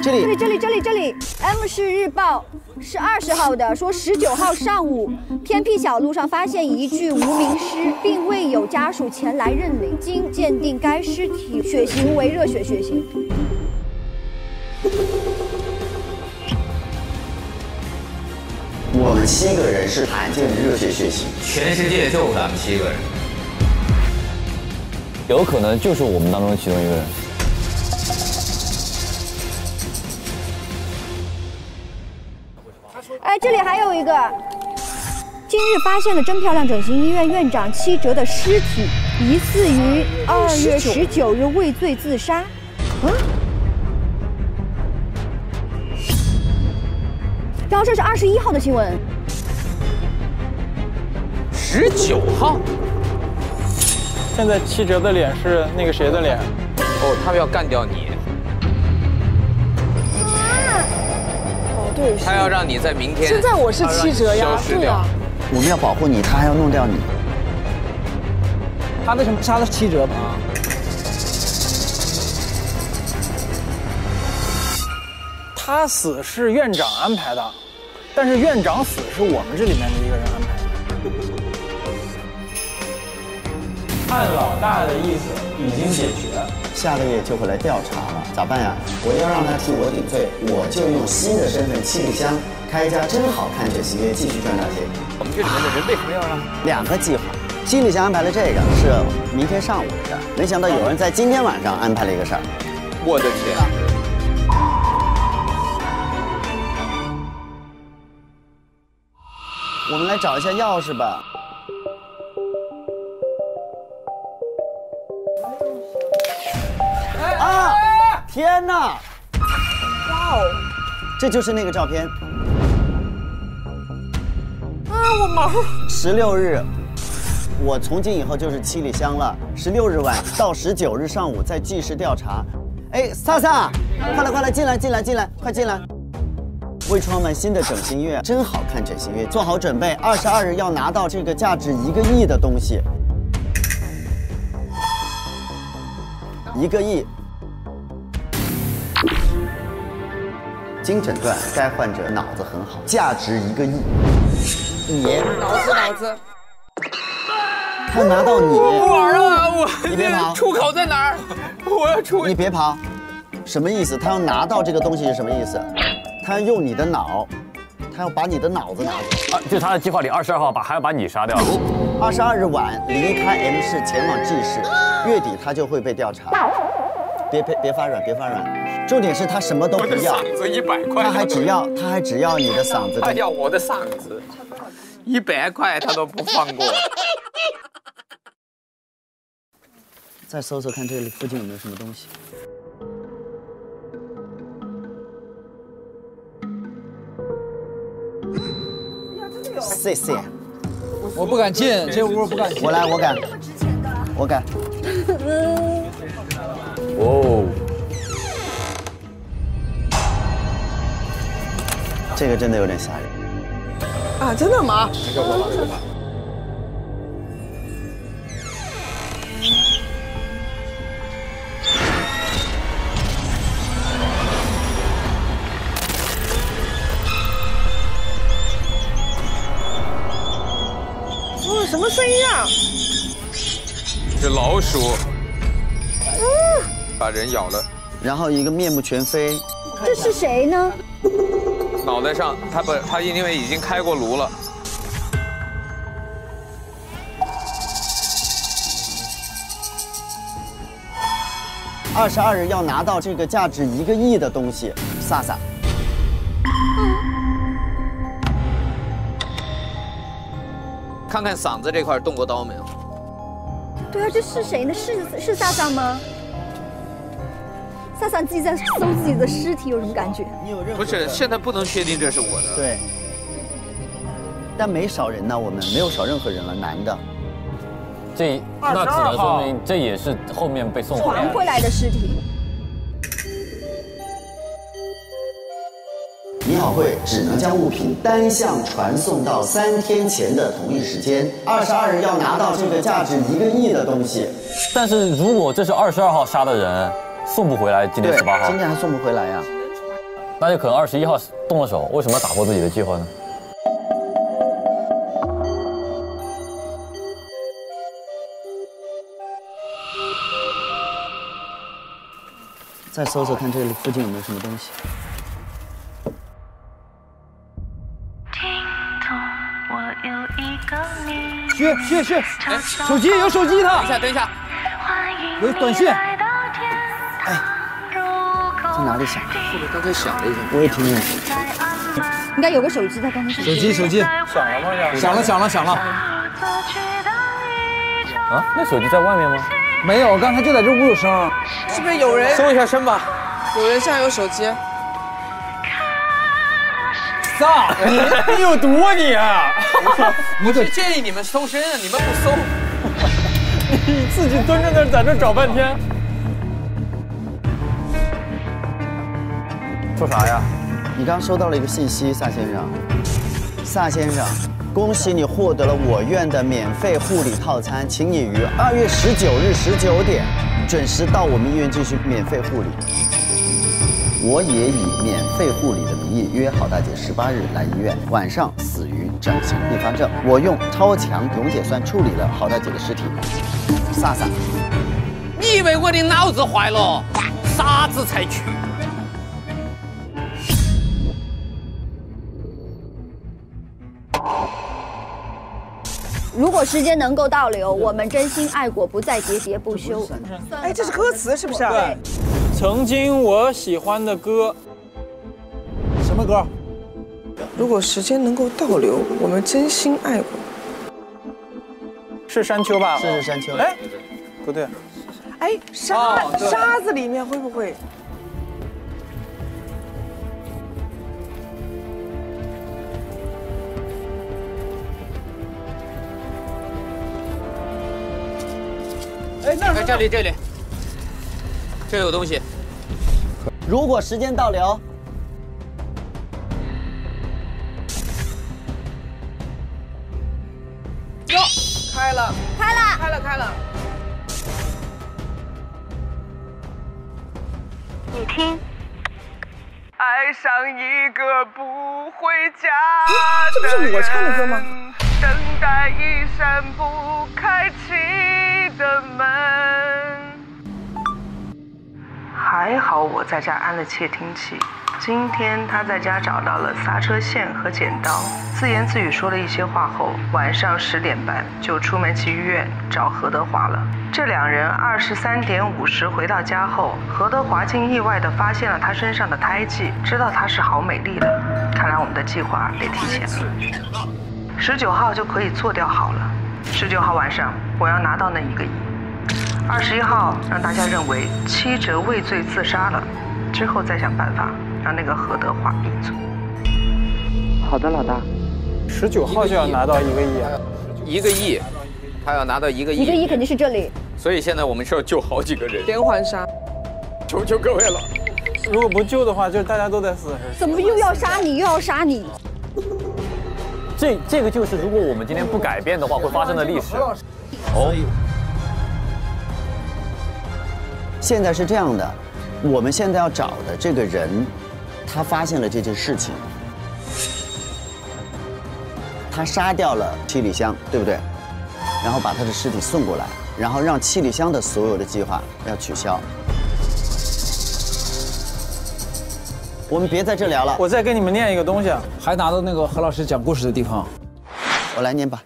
Speaker 6: 这里，
Speaker 8: 这里，这里，这里，这里。M 市日报是二十号的，说十九号上午，偏僻小路上发现一具无名尸，并未有家属前来认领。经鉴定，该尸体血型为热血血型。
Speaker 6: 我们七个人是罕见的热血血型，
Speaker 11: 全世界就咱们七个人，
Speaker 4: 有可能就是我们当中其中一个人。
Speaker 8: 哎，这里还有一个，今日发现的真漂亮整形医院院长七哲的尸体，疑似于二月十九日畏罪自杀。嗯。然后这是二十一号的新闻，
Speaker 9: 十九号。
Speaker 12: 现在七哲的脸是那个谁的脸？
Speaker 9: 哦，他们要干掉你。
Speaker 7: 对。
Speaker 9: 他要让你在明天。
Speaker 7: 现在我是七折呀，对呀。
Speaker 6: 我们要保护你，他还要弄掉你。
Speaker 5: 他为什么杀了七折吗？
Speaker 12: 他死是院长安排的，但是院长死是我们这里面的一个人安排的。按老大的意思，已经解决，
Speaker 6: 下个月就会来调查了，咋办呀？我要让他替我顶罪，我就用新的身份七里香开一家真好看整形院，继续赚大钱。
Speaker 9: 我们这里面的人为什么要让？
Speaker 6: 两个计划，七里香安排了这个是明天上午的事儿，没想到有人在今天晚上安排了一个事儿。
Speaker 9: 我的天！
Speaker 6: 我们来找一下钥匙吧。天哪！哇哦！这就是那个照片。
Speaker 7: 啊，我毛！
Speaker 6: 十六日，我从今以后就是七里香了。十六日晚到十九日上午在纪实调查。哎，萨萨，快来快来，进来进来进来，快进来！为创们新的整形院真好看，整形院做好准备，二十二日要拿到这个价值一个亿的东西，一个亿。经诊断，该患者脑子很好，价值一个亿。你
Speaker 7: 脑子脑子，
Speaker 6: 他拿到你，
Speaker 9: 我不玩了，我
Speaker 6: 你别跑，
Speaker 9: 出口在哪儿？我要出。
Speaker 6: 你别跑，什么意思？他要拿到这个东西是什么意思？他要用你的脑，他要把你的脑子拿走。
Speaker 4: 啊，就他的计划里，二十二号把还要把你杀掉。
Speaker 6: 二十二日晚离开 M 市前往 G 市，月底他就会被调查。别别别发软，别发软。重点是他什么都不要，
Speaker 9: 嗓子一百块，
Speaker 6: 他还只要他还只要你的嗓子。
Speaker 9: 他要我的嗓子，一百块他都不放过。
Speaker 6: 再搜搜看这里附近有没有什么东西。谢谢。
Speaker 5: 我不敢进这屋，不敢进。
Speaker 6: 我来，我敢，我敢。
Speaker 4: 哦，
Speaker 6: 这个真的有点吓人。
Speaker 7: 啊，真的吗？哦，什么声音啊？
Speaker 9: 是老鼠，把人咬了，
Speaker 6: 然后一个面目全非，
Speaker 8: 这是谁呢？
Speaker 9: 脑袋上他不他因为已经开过颅了。
Speaker 6: 二十二日要拿到这个价值一个亿的东西，萨萨。
Speaker 9: 看看嗓子这块动过刀没有？
Speaker 8: 对啊，这是谁呢？是是萨萨吗？萨萨自己在搜自己的尸体，有什么感觉？
Speaker 6: 你有任
Speaker 9: 不是，现在不能确定这是我的。
Speaker 6: 对。但没少人呢，我们没有少任何人了，男的。
Speaker 4: 这那只能说明这也是后面被送回来
Speaker 8: 传回来的尸体。
Speaker 6: 你好会只能将物品单向传送到三天前的同一时间，二十二日要拿到这个价值一个亿的东西。
Speaker 4: 但是如果这是二十二号杀的人，送不回来，今天十八号，
Speaker 6: 今天还送不回来呀？
Speaker 4: 那就可能二十一号动了手，为什么要打破自己的计划呢？
Speaker 6: 再搜搜看这里附近有没有什么东西。
Speaker 5: 去去去，手机有手机的。
Speaker 9: 等一下，等一下，
Speaker 5: 有短信。
Speaker 6: 哪里响？
Speaker 9: 是不是刚才响了一下？
Speaker 6: 我也听见了。
Speaker 8: 应该有个手机，在刚才
Speaker 5: 手机手机
Speaker 12: 响了吗？
Speaker 5: 响了响了响了。
Speaker 4: 啊，那手机在外面吗？
Speaker 5: 没有，刚才就在这屋有声。
Speaker 7: 是不是有人
Speaker 9: 搜一下身吧？
Speaker 7: 有人现在有手机。
Speaker 5: 萨，你你有毒啊你！
Speaker 9: 我是建议你们搜身啊，你们不搜。
Speaker 5: 你自己蹲在那，在这找半天。
Speaker 4: 说啥呀？
Speaker 6: 你刚收到了一个信息，萨先生。萨先生，恭喜你获得了我院的免费护理套餐，请你于二月十九日十九点准时到我们医院进行免费护理。我也以免费护理的名义约好大姐十八日来医院，晚上死于整形并发症。我用超强溶解酸处理了郝大姐的尸体。萨萨，
Speaker 9: 你以为我的脑子坏了？傻子才去。
Speaker 8: 如果时间能够倒流，我们真心爱过，不再喋喋不休。
Speaker 13: 哎，这是歌词是不是？
Speaker 12: 对。曾经我喜欢的歌，什么歌？
Speaker 13: 如果时间能够倒流，我们真心爱过。
Speaker 12: 是山丘吧？
Speaker 6: 是是山丘。
Speaker 12: 哎，不对。
Speaker 13: 哎，沙沙子里面会不会？
Speaker 9: 哎，那这里这里，这有东西。
Speaker 6: 如果时间倒流，
Speaker 13: 哟，开了，
Speaker 8: 开了，
Speaker 13: 开了，开了。
Speaker 14: 你听，
Speaker 13: 爱上一个不回家
Speaker 12: 这不是我唱的歌吗？
Speaker 13: 等待一扇不开启的门。还好我在家安了窃听器。今天他在家找到了刹车线和剪刀，自言自语说了一些话后，晚上十点半就出门去医院找何德华了。这两人二十三点五十回到家后，何德华竟意外地发现了他身上的胎记，知道她是好美丽的。看来我们的计划得提前了，十九号就可以做掉好了。十九号晚上我要拿到那一个亿。二十一号让大家认为七哲畏罪自杀了，之后再想办法。让那个何德华闭嘴。
Speaker 12: 好的，老大。十九号就要拿到一个亿啊！
Speaker 9: 一个亿，他要拿到一个亿。
Speaker 8: 一个亿肯定是这里。
Speaker 9: 所以现在我们是要救好几个人，
Speaker 13: 连环杀，
Speaker 9: 求求各位了。
Speaker 12: 如果不救的话，就是大家都在死。
Speaker 8: 怎么又要杀你，又要杀你？
Speaker 4: 这这个就是如果我们今天不改变的话，会发生的历史。哦。
Speaker 6: 现在是这样的，我们现在要找的这个人。他发现了这件事情，他杀掉了七里香，对不对？然后把他的尸体送过来，然后让七里香的所有的计划要取消。我们别在这聊了，
Speaker 12: 我再给你们念一个东西，还拿到那个何老师讲故事的地方，
Speaker 6: 我来念吧。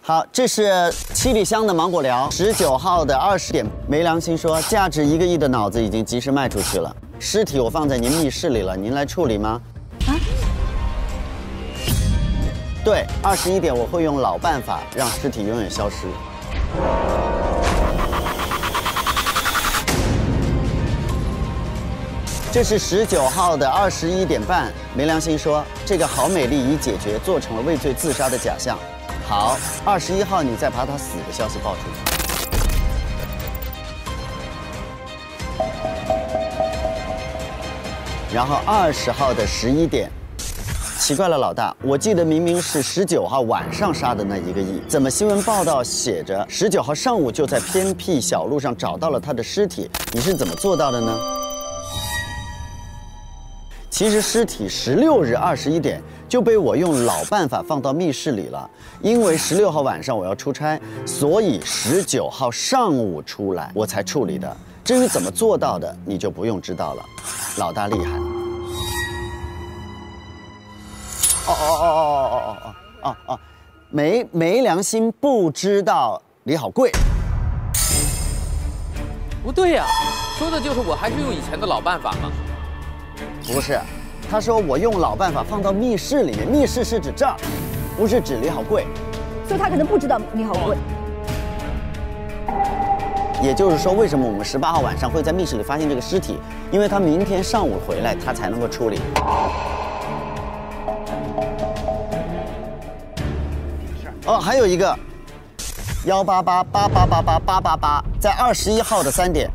Speaker 6: 好，这是七里香的芒果聊，十九号的二十点，没良心说，价值一个亿的脑子已经及时卖出去了。尸体我放在您密室里了，您来处理吗？啊？对，二十一点我会用老办法让尸体永远消失。这是十九号的二十一点半，没良心说这个好美丽已解决，做成了畏罪自杀的假象。好，二十一号你再把他死的消息报出去。然后二十号的十一点，奇怪了，老大，我记得明明是十九号晚上杀的那一个亿，怎么新闻报道写着十九号上午就在偏僻小路上找到了他的尸体？你是怎么做到的呢？其实尸体十六日二十一点就被我用老办法放到密室里了，因为十六号晚上我要出差，所以十九号上午出来我才处理的。至于怎么做到的，你就不用知道了，老大厉害。哦哦哦哦哦哦哦哦哦，没没良心，不知道李好贵。
Speaker 9: 不对呀，说的就是我还是用以前的老办法吗？
Speaker 6: 不是，他说我用老办法放到密室里面，密室是指这儿，不是指李好贵，
Speaker 8: 所以他可能不知道李好贵。
Speaker 6: 也就是说，为什么我们十八号晚上会在密室里发现这个尸体？因为他明天上午回来，他才能够处理。哦，还有一个幺八八八八八八八八八，在二十一号的三点，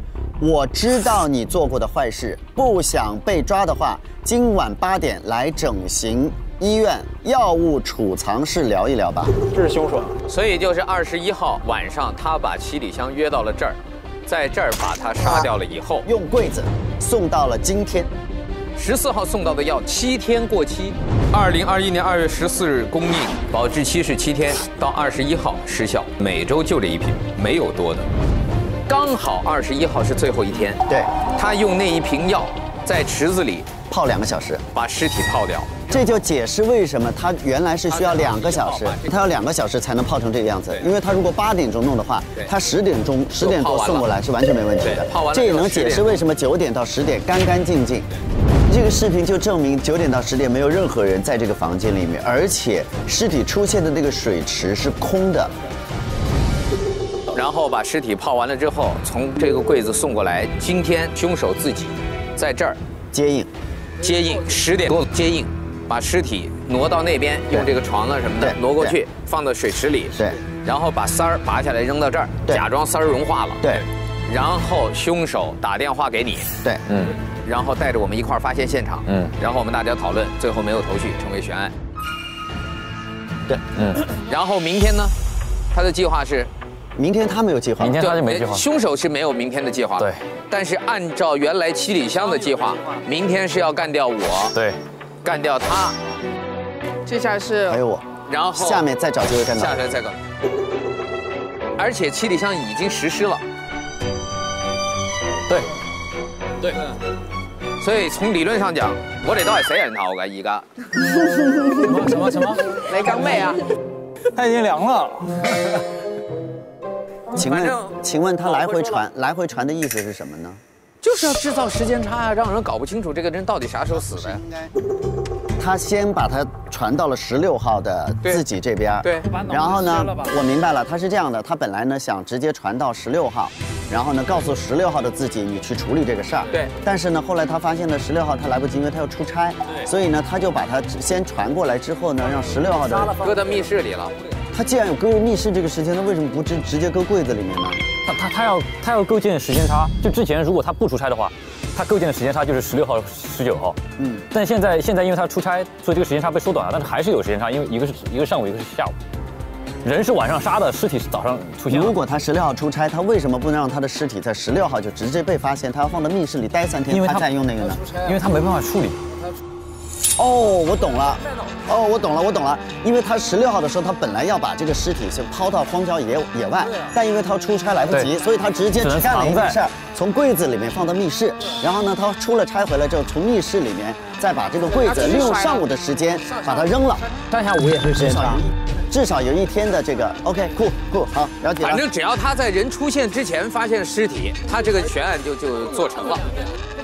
Speaker 6: 我知道你做过的坏事，不想被抓的话，今晚八点来整形。医院药物储藏室聊一聊吧，
Speaker 12: 这是凶手，
Speaker 9: 所以就是二十一号晚上，他把七里香约到了这儿，在这儿把他杀掉了以后，
Speaker 6: 用柜子送到了今天，
Speaker 9: 十四号送到的药七天过期，二零二一年二月十四日供应，保质期是七天，到二十一号失效，每周就这一瓶，没有多的，刚好二十一号是最后一天，
Speaker 6: 对，
Speaker 9: 他用那一瓶药。在池子里
Speaker 6: 泡两个小时，
Speaker 9: 把尸体泡掉。
Speaker 6: 这就解释为什么他原来是需要两个小时，他要两个小时才能泡成这个样子。因为他如果八点钟弄的话，他十点钟十点多送过来是完全没问题的。
Speaker 9: 泡完
Speaker 6: 这也能解释为什么九点到十点干干净净。这个视频就证明九点到十点没有任何人在这个房间里面，而且尸体出现的那个水池是空的。
Speaker 9: 然后把尸体泡完了之后，从这个柜子送过来。今天凶手自己在这儿
Speaker 6: 接应，
Speaker 9: 接应十点多接应。把尸体挪到那边，用这个床啊什么的挪过去，放到水池里。
Speaker 6: 对，
Speaker 9: 然后把塞儿拔下来扔到这儿，假装塞儿融化了。
Speaker 6: 对，
Speaker 9: 然后凶手打电话给你。
Speaker 6: 对，
Speaker 9: 嗯，然后带着我们一块儿发现现场。嗯，然后我们大家讨论，最后没有头绪，成为悬案。
Speaker 6: 对，
Speaker 9: 嗯，然后明天呢，他的计划是。
Speaker 6: 明天他没有计划，
Speaker 4: 明天他就没计划。
Speaker 9: 凶手是没有明天的计划。
Speaker 4: 对，
Speaker 9: 但是按照原来七里香的计划，明天是要干掉我。
Speaker 4: 对。
Speaker 9: 干掉他，
Speaker 13: 这下来是
Speaker 6: 还有我，
Speaker 9: 然后
Speaker 6: 下面再找机会干掉，
Speaker 9: 下面再干。而且七里香已经实施了，
Speaker 4: 对，
Speaker 9: 对，所以从理论上讲，我哋都係死人頭嘅而家。
Speaker 12: 什么什么什么？
Speaker 13: 雷刚妹啊，
Speaker 12: 他已经凉了。
Speaker 6: 请问，请问他来回传来回传的意思是什么呢？
Speaker 9: 就是要制造时间差啊，让人搞不清楚这个人到底啥时候死的。呀。
Speaker 6: 他先把它传到了十六号的自己这边，
Speaker 9: 对，
Speaker 6: 然后呢，我明白了，他是这样的，他本来呢想直接传到十六号，然后呢告诉十六号的自己你去处理这个事儿，
Speaker 9: 对。
Speaker 6: 但是呢后来他发现呢十六号他来不及，因为他要出差，所以呢他就把他先传过来之后呢，让十六号的
Speaker 9: 搁到密室里了。
Speaker 6: 他既然有搁入密室这个时间，他为什么不直直接搁柜子里面呢？
Speaker 4: 他他他要他要构建时间差，就之前如果他不出差的话。他构建的时间差就是十六号、十九号，嗯，但现在现在因为他出差，所以这个时间差被缩短了，但是还是有时间差，因为一个是一个上午，一个是下午。人是晚上杀的，尸体是早上出现。
Speaker 6: 如果他十六号出差，他为什么不能让他的尸体在十六号就直接被发现？他要放到密室里待三天，因为他再用那个呢？
Speaker 4: 因为他没办法处理。
Speaker 6: 哦，我懂了。哦，我懂了，我懂了。因为他十六号的时候，他本来要把这个尸体先抛到荒郊野野外，但因为他出差来不及，所以他直接只干了一件事儿，从柜子里面放到密室。然后呢，他出了差回来之后，从密室里面再把这个柜子利用上午的时间把它扔了。
Speaker 12: 上下午也是时间差，
Speaker 6: 至少有一天的这个。OK，酷酷，好，了解了。
Speaker 9: 反正只要他在人出现之前发现尸体，他这个悬案就就做成了。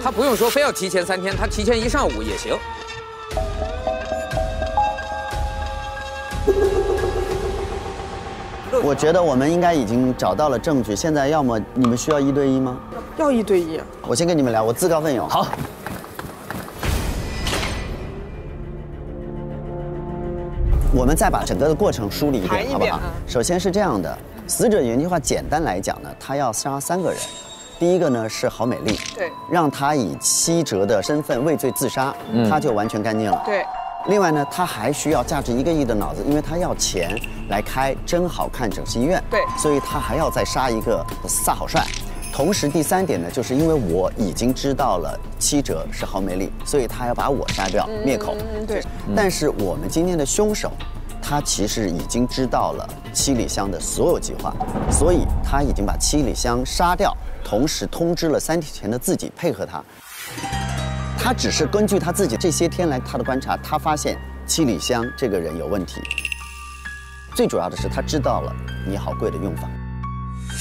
Speaker 9: 他不用说非要提前三天，他提前一上午也行。
Speaker 6: 我觉得我们应该已经找到了证据。现在要么你们需要一对一吗？
Speaker 13: 要一对一。
Speaker 6: 我先跟你们聊，我自告奋勇。
Speaker 4: 好。
Speaker 6: 我们再把整个的过程梳理一遍，好不好？首先是这样的，死者原计划简单来讲呢，他要杀三个人。第一个呢是郝美丽，
Speaker 13: 对，
Speaker 6: 让她以七折的身份畏罪自杀，她就完全干净了。
Speaker 13: 对。
Speaker 6: 另外呢，她还需要价值一个亿的脑子，因为她要钱来开真好看整形医院。
Speaker 13: 对，
Speaker 6: 所以她还要再杀一个萨好帅。同时，第三点呢，就是因为我已经知道了七折是郝美丽，所以他要把我杀掉灭口。
Speaker 13: 对。
Speaker 6: 但是我们今天的凶手，他其实已经知道了七里香的所有计划，所以他已经把七里香杀掉，同时通知了三天前的自己配合他。他只是根据他自己这些天来他的观察，他发现七里香这个人有问题。最主要的是他知道了你好贵的用法，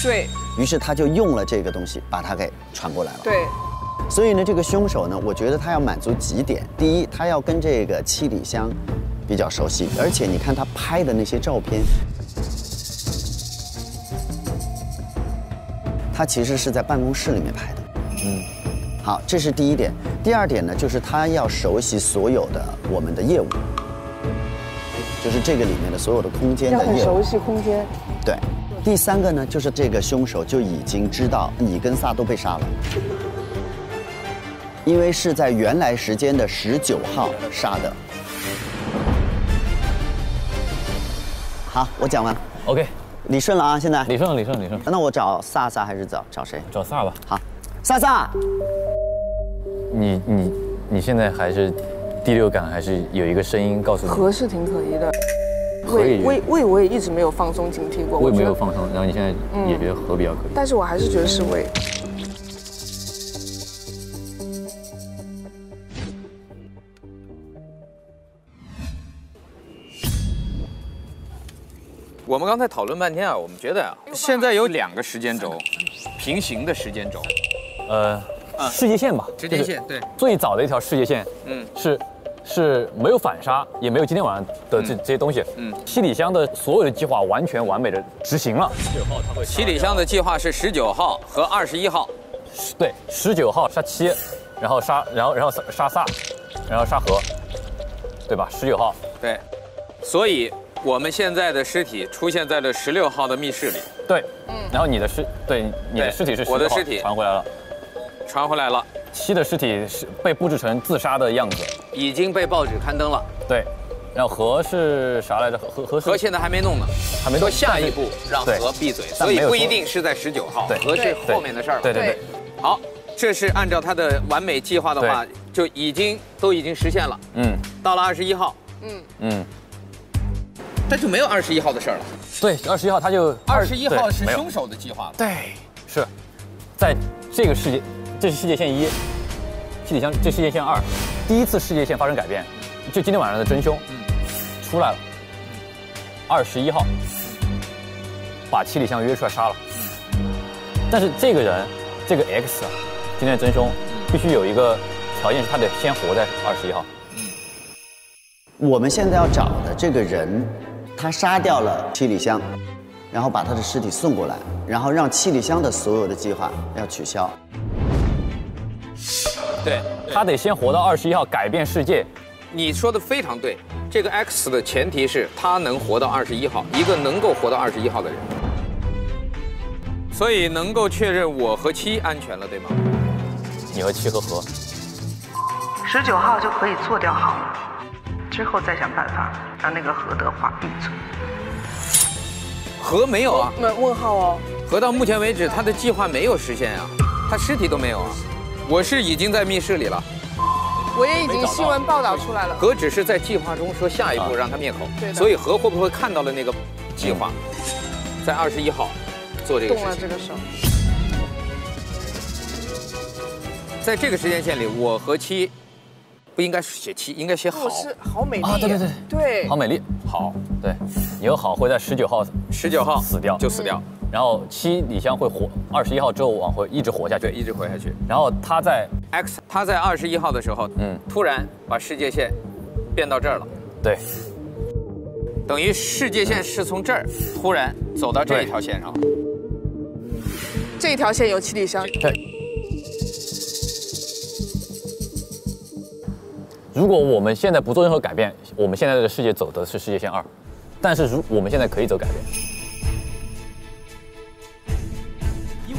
Speaker 13: 对
Speaker 6: 于是他就用了这个东西把他给传过来了。
Speaker 13: 对，
Speaker 6: 所以呢，这个凶手呢，我觉得他要满足几点：第一，他要跟这个七里香比较熟悉，而且你看他拍的那些照片，他其实是在办公室里面拍的。嗯。好，这是第一点。第二点呢，就是他要熟悉所有的我们的业务，就是这个里面的所有的空间的业务。
Speaker 13: 要熟悉空间。
Speaker 6: 对。第三个呢，就是这个凶手就已经知道你跟萨都被杀了，因为是在原来时间的十九号杀的。好，我讲完。
Speaker 4: OK，
Speaker 6: 理顺了啊，现在。
Speaker 4: 理顺了，理顺，理顺。
Speaker 6: 那我找萨萨还是找找谁？
Speaker 4: 找萨吧。
Speaker 6: 好，萨萨。
Speaker 4: 你你你现在还是第六感，还是有一个声音告诉你？
Speaker 13: 和是挺可疑的，
Speaker 4: 胃
Speaker 13: 胃胃我也一直没有放松警惕过。
Speaker 4: 胃没有放松，然后你现在也觉得和比较可疑。
Speaker 13: 但是我还是觉得是胃。
Speaker 9: 我们刚才讨论半天啊，我们觉得啊，现在有两个时间轴，平行的时间轴，
Speaker 4: 呃，世界线吧，
Speaker 9: 时间线对，
Speaker 4: 最早的一条世界线，
Speaker 9: 嗯，
Speaker 4: 是是没有反杀，也没有今天晚上的这这些东西，嗯，七里香的所有的计划完全完美的执行了。
Speaker 9: 九号他会，七里香的计划是十九号和二十一号，
Speaker 4: 对，十九号杀七，然后杀，然后然后杀杀萨，然后杀河，对吧？十九号，
Speaker 9: 对，所以我们现在的尸体出现在了十六号的密室里，
Speaker 4: 对，嗯，然后你的尸，对，你的尸体是16号
Speaker 9: 我的尸体
Speaker 4: 传回来了，
Speaker 9: 传回来了，
Speaker 4: 七的尸体是被布置成自杀的样子，
Speaker 9: 已经被报纸刊登了，
Speaker 4: 对，然后和是啥来着？和和
Speaker 9: 和现在还没弄呢，
Speaker 4: 还没弄。
Speaker 9: 说下一步让
Speaker 4: 对
Speaker 9: 和闭嘴，所以不一定是在十九号，
Speaker 4: 对。
Speaker 9: 和是后面的事儿了。
Speaker 4: 对对对，
Speaker 9: 好，这是按照他的完美计划的话，就已经都已经实现了。
Speaker 4: 嗯。
Speaker 9: 到了二十一号，
Speaker 13: 嗯，
Speaker 4: 嗯，
Speaker 9: 但就没有二十一号的事儿了。
Speaker 4: 对，二十一号他就
Speaker 9: 二十一号是凶手的计划了。
Speaker 4: 对，是在这个世界，这是世界线一，七里香这世界线二，第一次世界线发生改变，就今天晚上的真凶，出来了，二十一号把七里香约出来杀了，但是这个人，这个 X 啊，今天的真凶必须有一个条件是他得先活在二十一号，
Speaker 6: 我们现在要找的这个人，他杀掉了七里香，然后把他的尸体送过来，然后让七里香的所有的计划要取消。
Speaker 9: 对，
Speaker 4: 他得先活到二十一号，改变世界。
Speaker 9: 你说的非常对，这个 X 的前提是他能活到二十一号，一个能够活到二十一号的人。所以能够确认我和七安全了，对吗？
Speaker 4: 你和七和和，
Speaker 7: 十九号就可以做掉好了，之后再想办法让那个何德华闭嘴。
Speaker 9: 何没有啊？
Speaker 13: 那问号哦。
Speaker 9: 何到目前为止他的计划没有实现啊，他尸体都没有啊。我是已经在密室里了，
Speaker 13: 我也已经新闻报道出来了。
Speaker 9: 何只是在计划中说下一步让他灭口
Speaker 13: 对，
Speaker 9: 所以何会不会看到了那个计划，在二十一号做这个
Speaker 13: 动了？这个手，
Speaker 9: 在这个时间线里，我和七不应该写七，应该写好。
Speaker 13: 不。是好美丽。
Speaker 4: 啊对对对。
Speaker 13: 对。
Speaker 4: 好美丽，好，对，以后好会在十九号，
Speaker 9: 十九号
Speaker 4: 死掉。
Speaker 9: 就死掉，
Speaker 4: 然后七李香会活，二十一号之后往回一直活下去，
Speaker 9: 对，一直活下去。
Speaker 4: 然后他在
Speaker 9: X 他在二十一号的时候，
Speaker 4: 嗯，
Speaker 9: 突然把世界线变到这儿了，
Speaker 4: 对，
Speaker 9: 等于世界线是从这儿突然走到这一条线上了。
Speaker 13: 这一条线有七里香。
Speaker 4: 对。如果我们现在不做任何改变，我们现在的世界走的是世界线二，但是如我们现在可以走改变，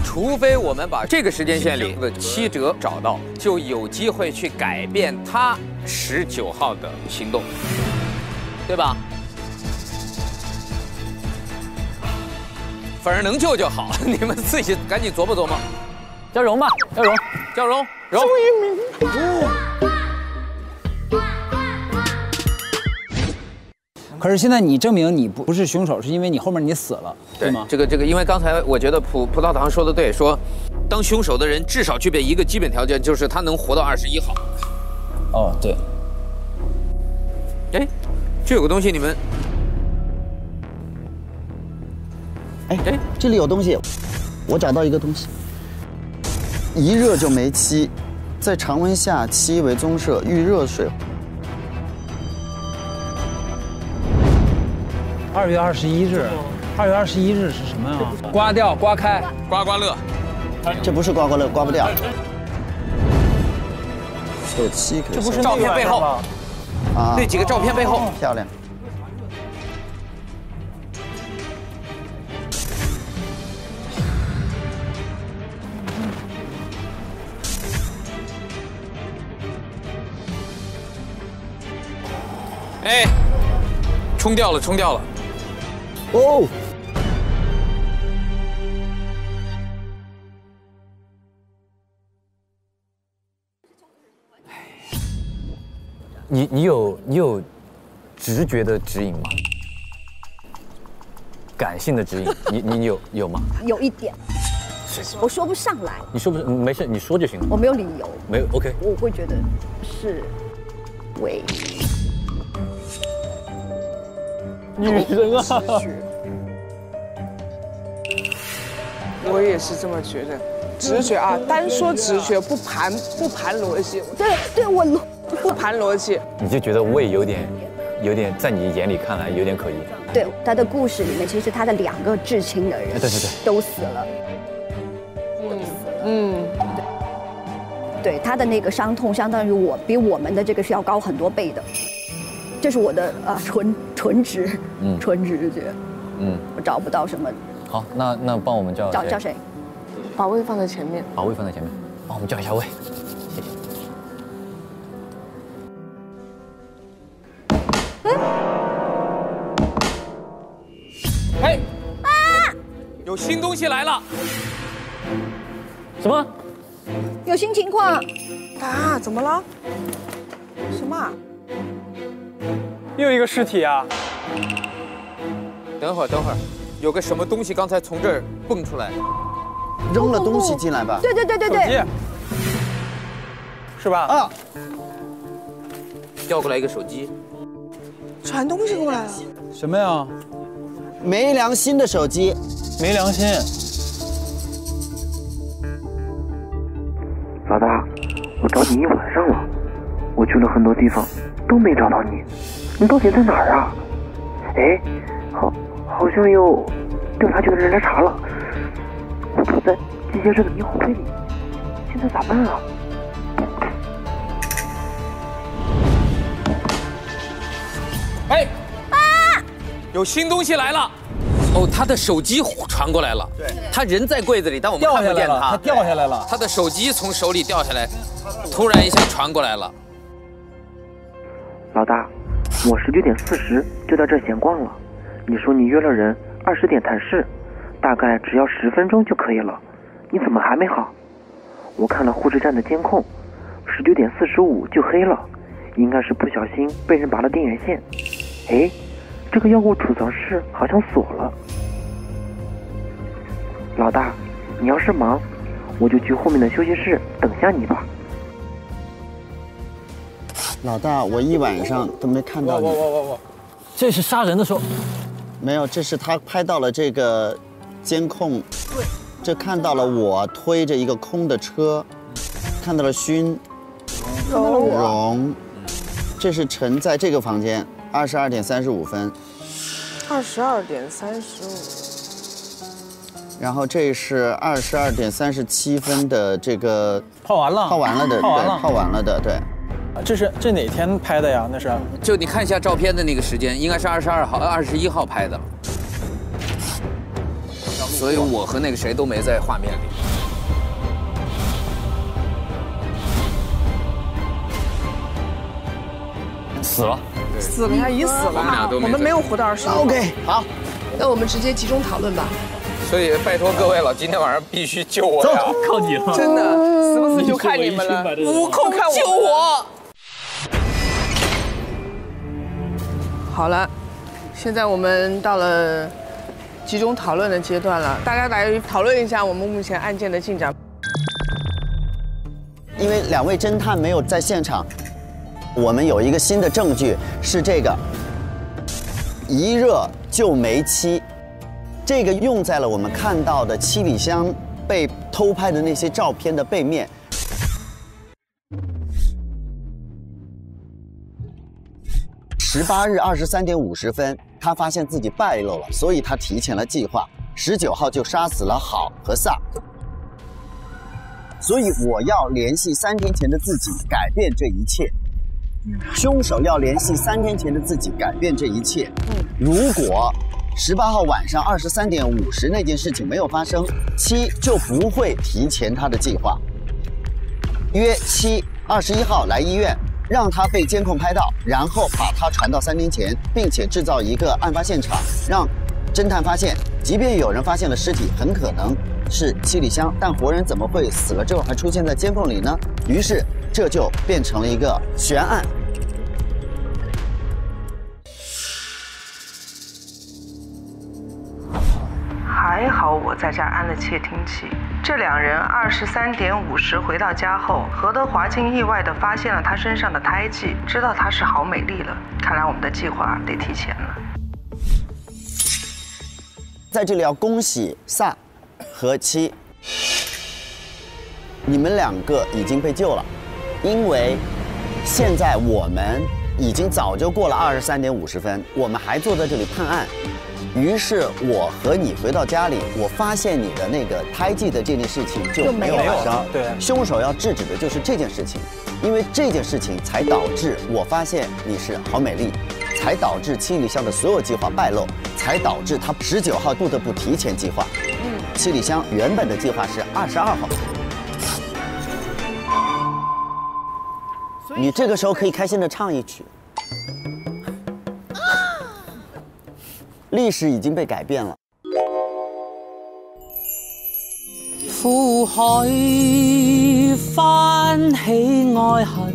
Speaker 9: 除非我们把这个时间线里的七折找到，就有机会去改变他十九号的行动，对吧？反正能救就好，你们自己赶紧琢磨琢磨。
Speaker 4: 叫荣吧，叫荣，
Speaker 9: 叫荣，荣。
Speaker 5: 可是现在你证明你不不是凶手，是因为你后面你死了，对吗？
Speaker 9: 这个这个，因为刚才我觉得葡葡萄糖说的对，说当凶手的人至少具备一个基本条件，就是他能活到二十一号。
Speaker 5: 哦，对。
Speaker 9: 哎，这有个东西，你们
Speaker 6: 哎哎，这里有东西，我找到一个东西。一热就没漆，在常温下漆为棕色，遇热水。
Speaker 5: 二月二十一日，二月二十一日是什么呀？刮掉，刮开，
Speaker 9: 刮刮乐。
Speaker 6: 这不是刮刮乐，刮不掉。有漆可以。
Speaker 9: 这不是照片背后
Speaker 6: 啊
Speaker 9: 那几个照片背后
Speaker 6: 漂亮。
Speaker 9: 哎，冲掉了，冲掉了。
Speaker 6: 哦。
Speaker 4: 你你有你有直觉的指引吗？感性的指引，你你有有吗？
Speaker 8: 有一点，我说不上来，
Speaker 4: 你说不是没事，你说就行了。
Speaker 8: 我没有理由，
Speaker 4: 没有 OK。
Speaker 8: 我会觉得是唯
Speaker 4: 女人啊！
Speaker 13: 我也是这么觉得，直觉啊，单说直觉，不盘不盘逻辑，
Speaker 8: 对对，我逻
Speaker 13: 不盘逻辑，
Speaker 4: 你就觉得胃有点，有点在你眼里看来有点可疑。
Speaker 8: 对他的故事里面，其实他的两个至亲的人，
Speaker 4: 对对对，
Speaker 8: 都死了，
Speaker 13: 都死
Speaker 8: 了，嗯。对他的那个伤痛，相当于我比我们的这个是要高很多倍的。这是我的啊纯纯直，嗯，纯直觉，嗯，我找不到什么。
Speaker 4: 好，那那帮我们叫
Speaker 8: 叫叫谁？
Speaker 13: 把位放在前面。
Speaker 4: 把位放在前面，帮我们叫一下位，谢谢。
Speaker 9: 哎啊！有新东西来了。
Speaker 4: 什么？
Speaker 8: 有新情况。
Speaker 13: 啊？怎么了？什么？
Speaker 12: 又一个尸体啊！
Speaker 9: 等会儿，等会儿，有个什么东西刚才从这儿蹦出来，
Speaker 6: 扔了东西进来吧？
Speaker 8: 对对对对对，
Speaker 12: 是吧？啊！
Speaker 9: 调过来一个手机，
Speaker 13: 传东西过来了。
Speaker 5: 什么呀？
Speaker 6: 没良心的手机，
Speaker 5: 没良心。
Speaker 15: 老大，我找你一晚上了，我去了很多地方，都没找到你。你到底在哪儿啊？哎，好，好像有调查局的人来查了。我躲在机械室的猕猴堆里，现在咋办啊？
Speaker 9: 哎，啊！有新东西来了。哦，他的手机传过来了。
Speaker 5: 对，
Speaker 9: 他人在柜子里，但我们看不见他。
Speaker 5: 他掉下来了。
Speaker 9: 他的手机从手里掉下来，突然一下传过来了。
Speaker 15: 老大。我十九点四十就在这闲逛了，你说你约了人二十点谈事，大概只要十分钟就可以了，你怎么还没好？我看了护士站的监控，十九点四十五就黑了，应该是不小心被人拔了电源线。哎，这个药物储藏室好像锁了。老大，你要是忙，我就去后面的休息室等下你吧。
Speaker 6: 老大，我一晚上都没看到你。我我我我，
Speaker 5: 这是杀人的时候，
Speaker 6: 没有，这是他拍到了这个监控，对，这看到了我推着一个空的车，看到了勋，荣，这是陈在这个房间，二十二点三十五分，
Speaker 13: 二十二点三十五，
Speaker 6: 然后这是二十二点三十七分的这个
Speaker 5: 泡完了，
Speaker 6: 泡完了的，
Speaker 5: 泡完
Speaker 6: 了，泡完了的，对。
Speaker 12: 这是这哪天拍的呀？那是
Speaker 9: 就你看一下照片的那个时间，应该是二十二号、二十一号拍的。所以我和那个谁都没在画面里。
Speaker 4: 死了，
Speaker 13: 死了，他已死了。
Speaker 9: 我们俩都
Speaker 13: 我们没有活到二十。
Speaker 6: OK，好，
Speaker 13: 那我们直接集中讨论吧。
Speaker 9: 所以拜托各位了，今天晚上必须救我呀！
Speaker 5: 靠你了，
Speaker 13: 真的，死不死就看你们了。悟空，救我！好了，现在我们到了集中讨论的阶段了，大家来讨论一下我们目前案件的进展。
Speaker 6: 因为两位侦探没有在现场，我们有一个新的证据是这个一热就煤漆，这个用在了我们看到的七里香被偷拍的那些照片的背面。十八日二十三点五十分，他发现自己败露了，所以他提前了计划。十九号就杀死了好和萨，所以我要联系三天前的自己，改变这一切。凶手要联系三天前的自己，改变这一切。如果十八号晚上二十三点五十那件事情没有发生，七就不会提前他的计划。约七二十一号来医院。让他被监控拍到，然后把他传到三天前，并且制造一个案发现场，让侦探发现，即便有人发现了尸体，很可能是七里香，但活人怎么会死了之后还出现在监控里呢？于是这就变成了一个悬案。
Speaker 7: 还好我在家安了窃听器。这两人二十三点五十回到家后，何德华竟意外地发现了他身上的胎记，知道她是郝美丽了。看来我们的计划得提前了。
Speaker 6: 在这里要恭喜萨和七，你们两个已经被救了，因为现在我们已经早就过了二十三点五十分，我们还坐在这里判案。于是我和你回到家里，我发现你的那个胎记的这件事情就没有发生。
Speaker 12: 对，
Speaker 6: 凶手要制止的就是这件事情，因为这件事情才导致我发现你是郝美丽，才导致七里香的所有计划败露，才导致他十九号不得不提前计划。嗯，七里香原本的计划是二十二号。你这个时候可以开心的唱一曲。历史已经被改变了。
Speaker 16: 苦海翻起爱恨，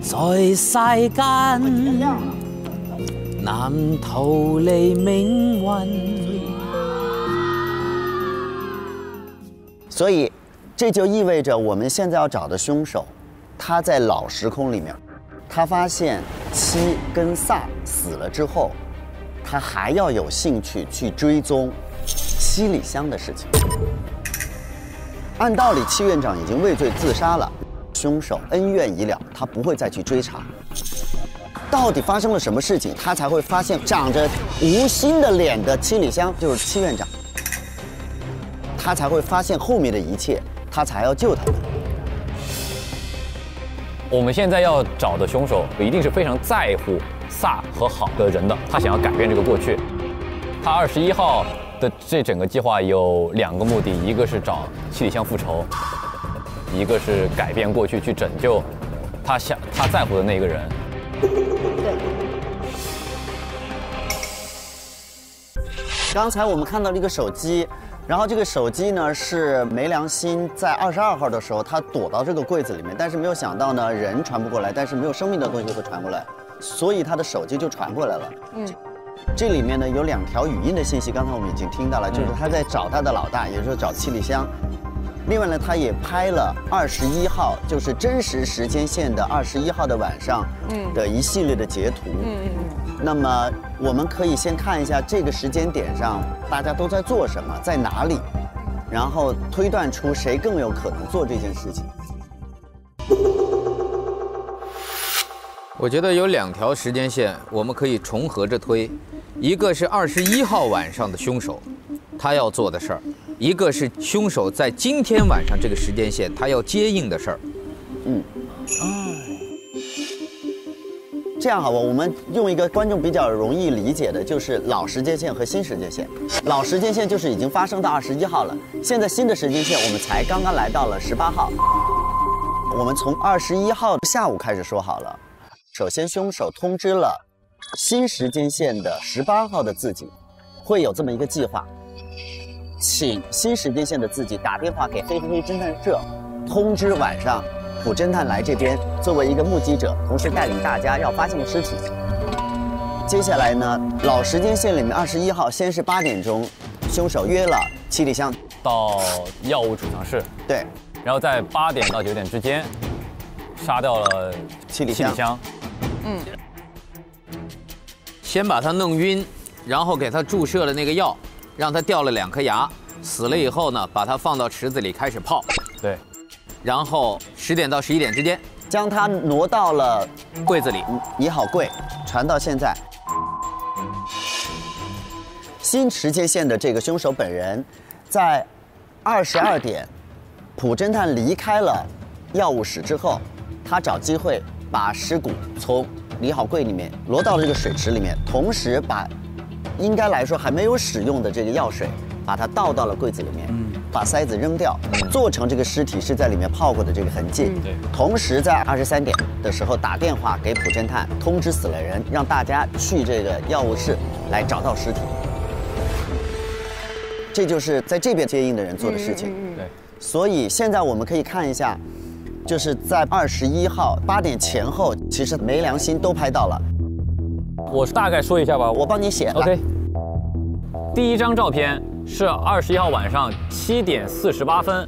Speaker 16: 在世间难逃离命运。
Speaker 6: 所以，这就意味着我们现在要找的凶手，他在老时空里面，他发现七跟萨死了之后。他还要有兴趣去追踪七里香的事情。按道理，戚院长已经畏罪自杀了，凶手恩怨已了，他不会再去追查。到底发生了什么事情，他才会发现长着无心的脸的七里香就是戚院长。他才会发现后面的一切，他才要救他们。
Speaker 4: 我们现在要找的凶手，一定是非常在乎。萨和好的人的，他想要改变这个过去。他二十一号的这整个计划有两个目的，一个是找七里香复仇，一个是改变过去去拯救他想他在乎的那个人。对。
Speaker 6: 刚才我们看到了一个手机，然后这个手机呢是梅良心在二十二号的时候，他躲到这个柜子里面，但是没有想到呢人传不过来，但是没有生命的东西会传过来。所以他的手机就传过来了。嗯，这里面呢有两条语音的信息，刚才我们已经听到了，就是他在找他的老大，也就是找七里香。另外呢，他也拍了二十一号，就是真实时间线的二十一号的晚上的一系列的截图。嗯嗯嗯。那么我们可以先看一下这个时间点上大家都在做什么，在哪里，然后推断出谁更有可能做这件事情。
Speaker 11: 我觉得有两条时间线，我们可以重合着推，一个是二十一号晚上的凶手，他要做的事儿；一个是凶手在今天晚上这个时间线他要接应的事儿。嗯，
Speaker 6: 哎，这样好吧，我们用一个观众比较容易理解的，就是老时间线和新时间线。老时间线就是已经发生到二十一号了，现在新的时间线我们才刚刚来到了十八号。我们从二十一号下午开始说好了。首先，凶手通知了新时间线的十八号的自己，会有这么一个计划，请新时间线的自己打电话给黑黑黑侦探社，通知晚上普侦探来这边，作为一个目击者，同时带领大家要发现尸体。接下来呢，老时间线里面二十一号，先是八点钟，凶手约了七里香。
Speaker 4: 到药物储藏室，
Speaker 6: 对，
Speaker 4: 然后在八点到九点之间杀掉了
Speaker 6: 七里香。嗯，
Speaker 11: 先把他弄晕，然后给他注射了那个药，让他掉了两颗牙，死了以后呢，把他放到池子里开始泡。
Speaker 4: 对，
Speaker 11: 然后十点到十一点之间，
Speaker 6: 将他挪到了
Speaker 11: 柜子里，
Speaker 6: 你好柜，传到现在。新时间线的这个凶手本人，在二十二点，普侦探离开了药物室之后，他找机会。把尸骨从理好柜里面挪到了这个水池里面，同时把应该来说还没有使用的这个药水，把它倒到了柜子里面，把塞子扔掉，做成这个尸体是在里面泡过的这个痕迹。对，同时在二十三点的时候打电话给普侦探，通知死了人，让大家去这个药物室来找到尸体。这就是在这边接应的人做的事情。对，所以现在我们可以看一下。就是在二十一号八点前后，其实没良心都拍到了。
Speaker 4: 我大概说一下吧，
Speaker 6: 我帮你写。
Speaker 4: OK。第一张照片是二十一号晚上七点四十八分，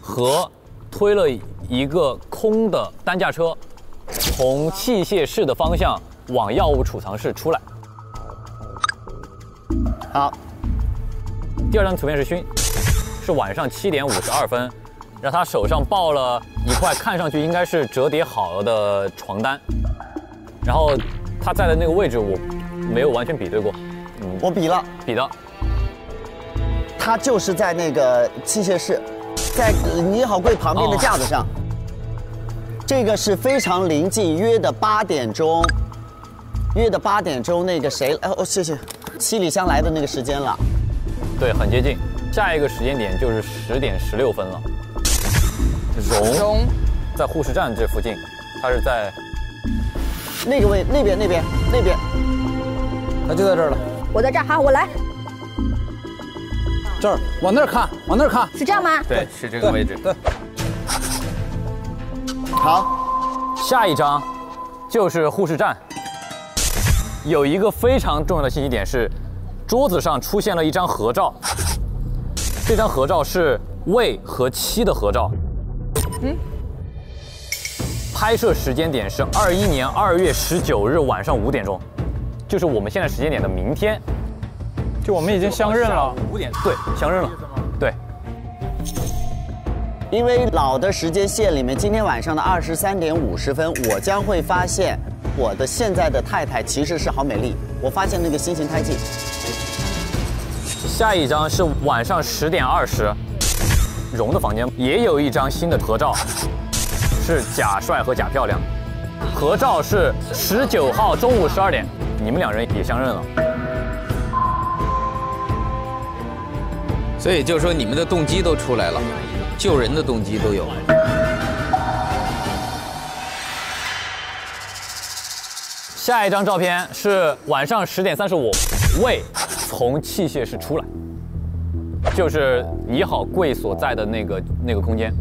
Speaker 4: 和推了一个空的担架车，从器械室的方向往药物储藏室出来。
Speaker 6: 好。
Speaker 4: 第二张图片是熏，是晚上七点五十二分，然后他手上抱了一块看上去应该是折叠好了的床单，然后他在的那个位置我没有完全比对过，
Speaker 6: 嗯，我比了，
Speaker 4: 比的，
Speaker 6: 他就是在那个器械室，在你好柜旁边的架子上，这个是非常临近约的八点钟，约的八点钟那个谁，哎哦谢谢，七里香来的那个时间了。
Speaker 4: 对，很接近。下一个时间点就是十点十六分了。荣，在护士站这附近，他是在
Speaker 6: 那个位那边那边那边，
Speaker 5: 他就在这儿了。
Speaker 8: 我在这儿，好，我来。
Speaker 5: 这儿，往那儿看，往那儿看，
Speaker 8: 是这样吗？
Speaker 4: 对，是这个位置。
Speaker 5: 对。
Speaker 6: 好，
Speaker 4: 下一张就是护士站。有一个非常重要的信息点是。桌子上出现了一张合照，这张合照是魏和七的合照。嗯，拍摄时间点是二一年二月十九日晚上五点钟，就是我们现在时间点的明天。
Speaker 12: 就我们已经相认了，
Speaker 4: 五点对，相认了，对。
Speaker 6: 因为老的时间线里面，今天晚上的二十三点五十分，我将会发现我的现在的太太其实是郝美丽。我发现那个新型胎记。
Speaker 4: 下一张是晚上十点二十，荣的房间也有一张新的合照，是贾帅和贾漂亮，合照是十九号中午十二点，你们两人也相认了，
Speaker 11: 所以就是说你们的动机都出来了，救人的动机都有。
Speaker 4: 下一张照片是晚上十点三十五，魏。从器械室出来，就是你好柜所在的那个那个空间。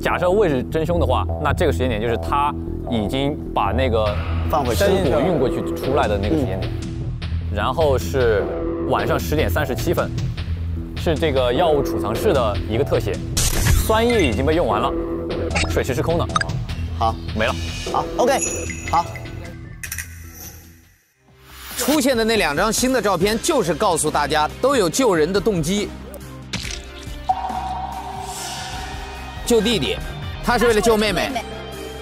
Speaker 4: 假设魏是真凶的话，那这个时间点就是他已经把那个
Speaker 6: 放回
Speaker 4: 山谷运过去出来的那个时间点。然后是晚上十点三十七分，是这个药物储藏室的一个特写，酸液已经被用完了，水池是空的。
Speaker 6: 好，
Speaker 4: 没了。
Speaker 6: 好，OK，好。
Speaker 11: 出现的那两张新的照片，就是告诉大家都有救人的动机。救弟弟，他是为了救妹妹，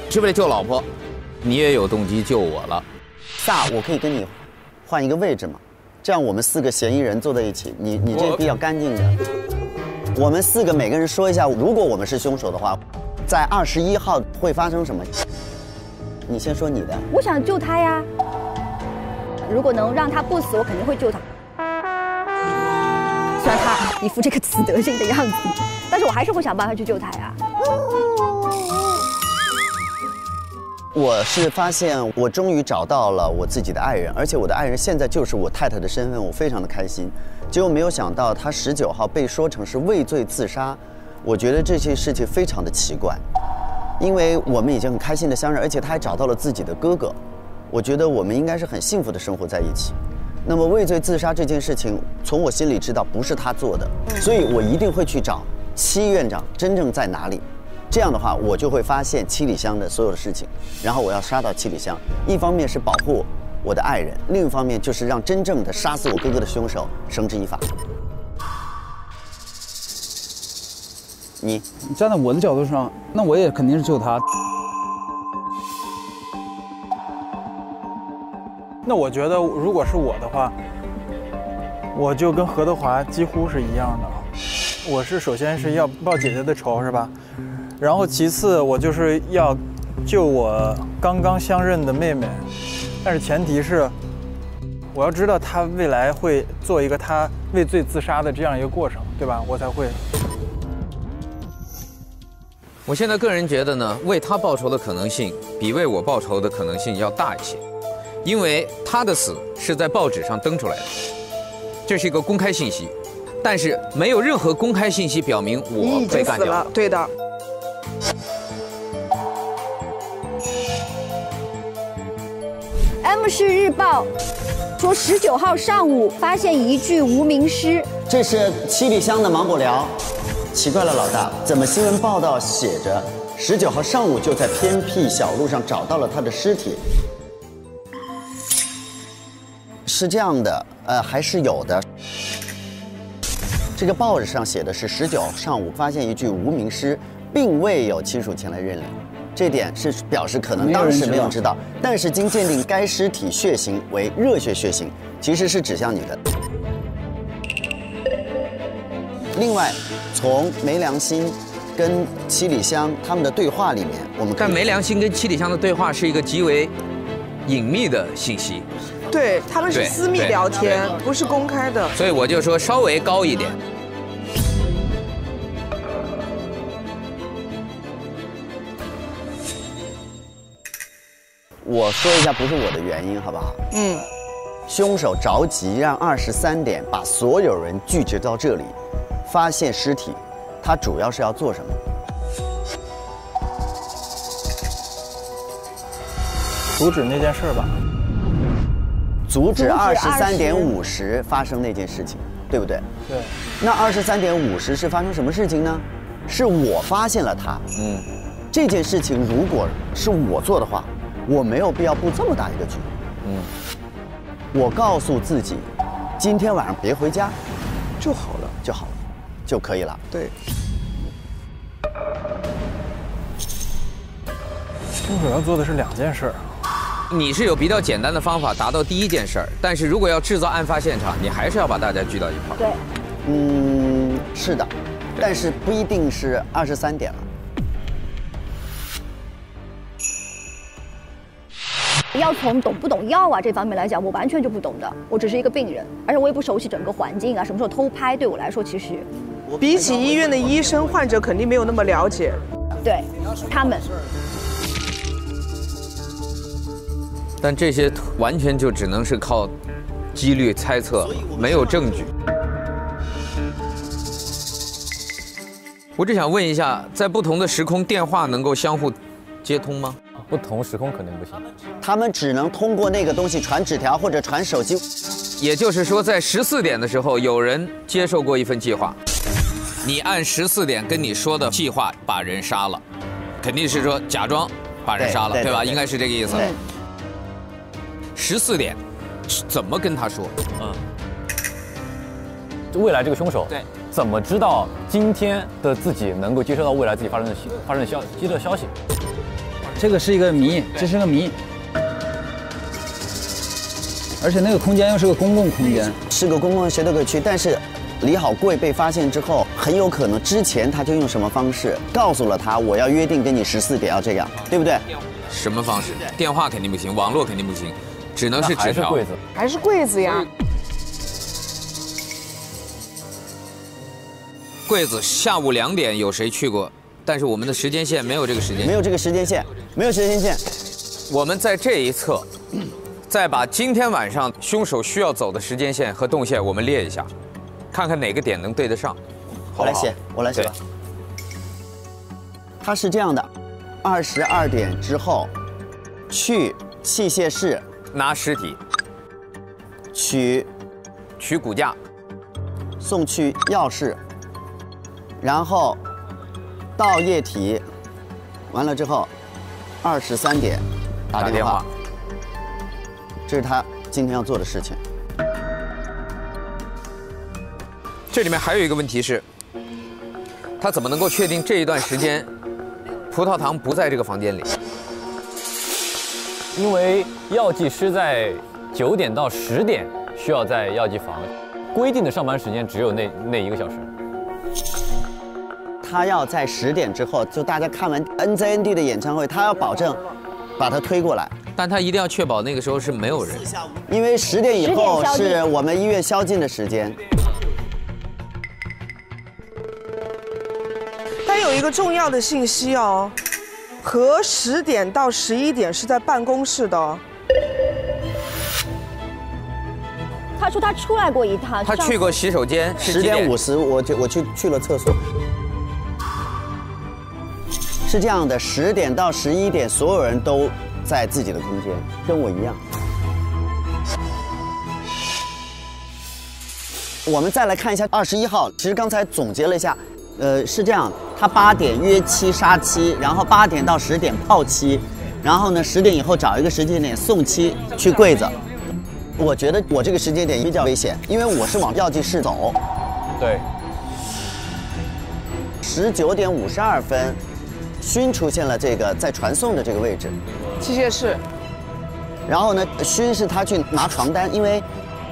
Speaker 11: 是为了救老婆。你也有动机救我了。
Speaker 6: 萨，我可以跟你换一个位置吗？这样我们四个嫌疑人坐在一起，你你这个比较干净的。我们四个每个人说一下，如果我们是凶手的话，在二十一号会发生什么？你先说你的。
Speaker 8: 我想救他呀。如果能让他不死，我肯定会救他。虽然他一副这个死德性的样子，但是我还是会想办法去救他呀。
Speaker 6: 我是发现我终于找到了我自己的爱人，而且我的爱人现在就是我太太的身份，我非常的开心。结果没有想到他十九号被说成是畏罪自杀，我觉得这些事情非常的奇怪，因为我们已经很开心的相认，而且他还找到了自己的哥哥。我觉得我们应该是很幸福的生活在一起。那么畏罪自杀这件事情，从我心里知道不是他做的，所以我一定会去找戚院长真正在哪里。这样的话，我就会发现七里香的所有的事情，然后我要杀到七里香。一方面是保护我的爱人，另一方面就是让真正的杀死我哥哥的凶手绳之以法。你
Speaker 5: 站在我的角度上，那我也肯定是救他。
Speaker 12: 那我觉得，如果是我的话，我就跟何德华几乎是一样的。我是首先是要报姐姐的仇，是吧？然后其次，我就是要救我刚刚相认的妹妹。但是前提是，我要知道他未来会做一个他畏罪自杀的这样一个过程，对吧？我才会。
Speaker 11: 我现在个人觉得呢，为他报仇的可能性比为我报仇的可能性要大一些。因为他的死是在报纸上登出来的，这是一个公开信息，但是没有任何公开信息表明我被干掉了。
Speaker 13: 对的。
Speaker 8: M 市日报说，十九号上午发现一具无名尸。
Speaker 6: 这是七里香的芒果寮。奇怪了，老大，怎么新闻报道写着十九号上午就在偏僻小路上找到了他的尸体？是这样的，呃，还是有的。这个报纸上写的是十九上午发现一具无名尸，并未有亲属前来认领，这点是表示可能当时没有知道，但是经鉴定该尸体血型为热血血型，其实是指向你的。另外，从梅良心跟七里香他们的对话里面，我们
Speaker 9: 但梅良心跟七里香的对话是一个极为隐秘的信息，
Speaker 13: 对他们是私密聊天，不是公开的。
Speaker 9: 所以我就说稍微高一点。
Speaker 6: 我说一下不是我的原因，好不好？
Speaker 13: 嗯，
Speaker 6: 凶手着急让二十三点把所有人聚集到这里，发现尸体，他主要是要做什么？
Speaker 12: 阻止那件事吧。
Speaker 6: 阻止二十三点
Speaker 12: 20
Speaker 6: 五十发生那件事情，对不对？
Speaker 12: 对。
Speaker 6: 那二十三点五十是发生什么事情呢？是我发现了他。嗯。这件事情如果是我做的话，我没有必要布这么大一个局。嗯。我告诉自己，今天晚上别回家，
Speaker 13: 就好了，
Speaker 6: 就好了，就可以了。
Speaker 13: 对。
Speaker 12: 凶手要做的是两件事儿。
Speaker 9: 你是有比较简单的方法达到第一件事儿，但是如果要制造案发现场，你还是要把大家聚到一块儿。
Speaker 8: 对，
Speaker 6: 嗯，是的，但是不一定是二十三点了。
Speaker 8: 要从懂不懂药啊这方面来讲，我完全就不懂的。我只是一个病人，而且我也不熟悉整个环境啊，什么时候偷拍对我来说其实，
Speaker 13: 比起医院的医生，患者肯定没有那么了解。
Speaker 8: 对他们
Speaker 9: 但这些完全就只能是靠几率猜测，没有证据。我只想问一下，在不同的时空，电话能够相互接通吗？
Speaker 4: 不同时空肯定不行。
Speaker 6: 他们只能通过那个东西传纸条或者传手机。
Speaker 9: 也就是说，在十四点的时候，有人接受过一份计划，你按十四点跟你说的计划把人杀了，肯定是说假装把人杀了，对吧？
Speaker 6: 对对对
Speaker 9: 应该是这个意思。
Speaker 6: 对
Speaker 9: 十四点怎么跟他说？嗯，
Speaker 4: 未来这个凶手
Speaker 9: 对
Speaker 4: 怎么知道今天的自己能够接收到未来自己发生的信发生的消接到的消息？
Speaker 5: 这个是一个谜，这是个谜。而且那个空间又是个公共空间，
Speaker 6: 是个公共谁都可以去，但是李好贵被发现之后，很有可能之前他就用什么方式告诉了他，我要约定跟你十四点要这样，对不对？
Speaker 9: 什么方式？电话肯定不行，网络肯定不行，只能是纸条。
Speaker 13: 还是柜子呀？
Speaker 9: 柜子下午两点有谁去过？但是我们的时间线没有这个时间，
Speaker 6: 没有这个时间线，没有时间线。
Speaker 9: 我们在这一侧，再把今天晚上凶手需要走的时间线和动线我们列一下，看看哪个点能对得上。好不好
Speaker 6: 我来写，我来写吧。他是这样的，二十二点之后，去器械室
Speaker 9: 拿尸体，
Speaker 6: 取
Speaker 9: 取骨架，
Speaker 6: 送去药室，然后倒液体，完了之后，二十三点打电话，这是他今天要做的事情。
Speaker 9: 这里面还有一个问题是，他怎么能够确定这一段时间葡萄糖不在这个房间里？
Speaker 4: 因为药剂师在九点到十点需要在药剂房，规定的上班时间只有那那一个小时。
Speaker 6: 他要在十点之后，就大家看完 NZND 的演唱会，他要保证把他推过来，
Speaker 9: 但他一定要确保那个时候是没有人，
Speaker 6: 因为十点以后
Speaker 8: 10点宵禁
Speaker 6: 是我们医院宵禁的时间。
Speaker 13: 但有一个重要的信息哦，和十点到十一点是在办公室的哦。
Speaker 8: 他说他出来过一趟，
Speaker 9: 他去过洗手间，是
Speaker 6: 十
Speaker 9: 几
Speaker 6: 点五十，我就我去去了厕所。是这样的，十点到十一点，所有人都在自己的空间，跟我一样。我们再来看一下二十一号，其实刚才总结了一下，呃，是这样，他八点约七杀妻，然后八点到十点泡妻，然后呢十点以后找一个时间点送妻去柜子。我觉得我这个时间点比较危险，因为我是往药剂室走。
Speaker 4: 对，
Speaker 6: 十九点五十二分，勋出现了这个在传送的这个位置，
Speaker 13: 器械室。
Speaker 6: 然后呢，勋是他去拿床单，因为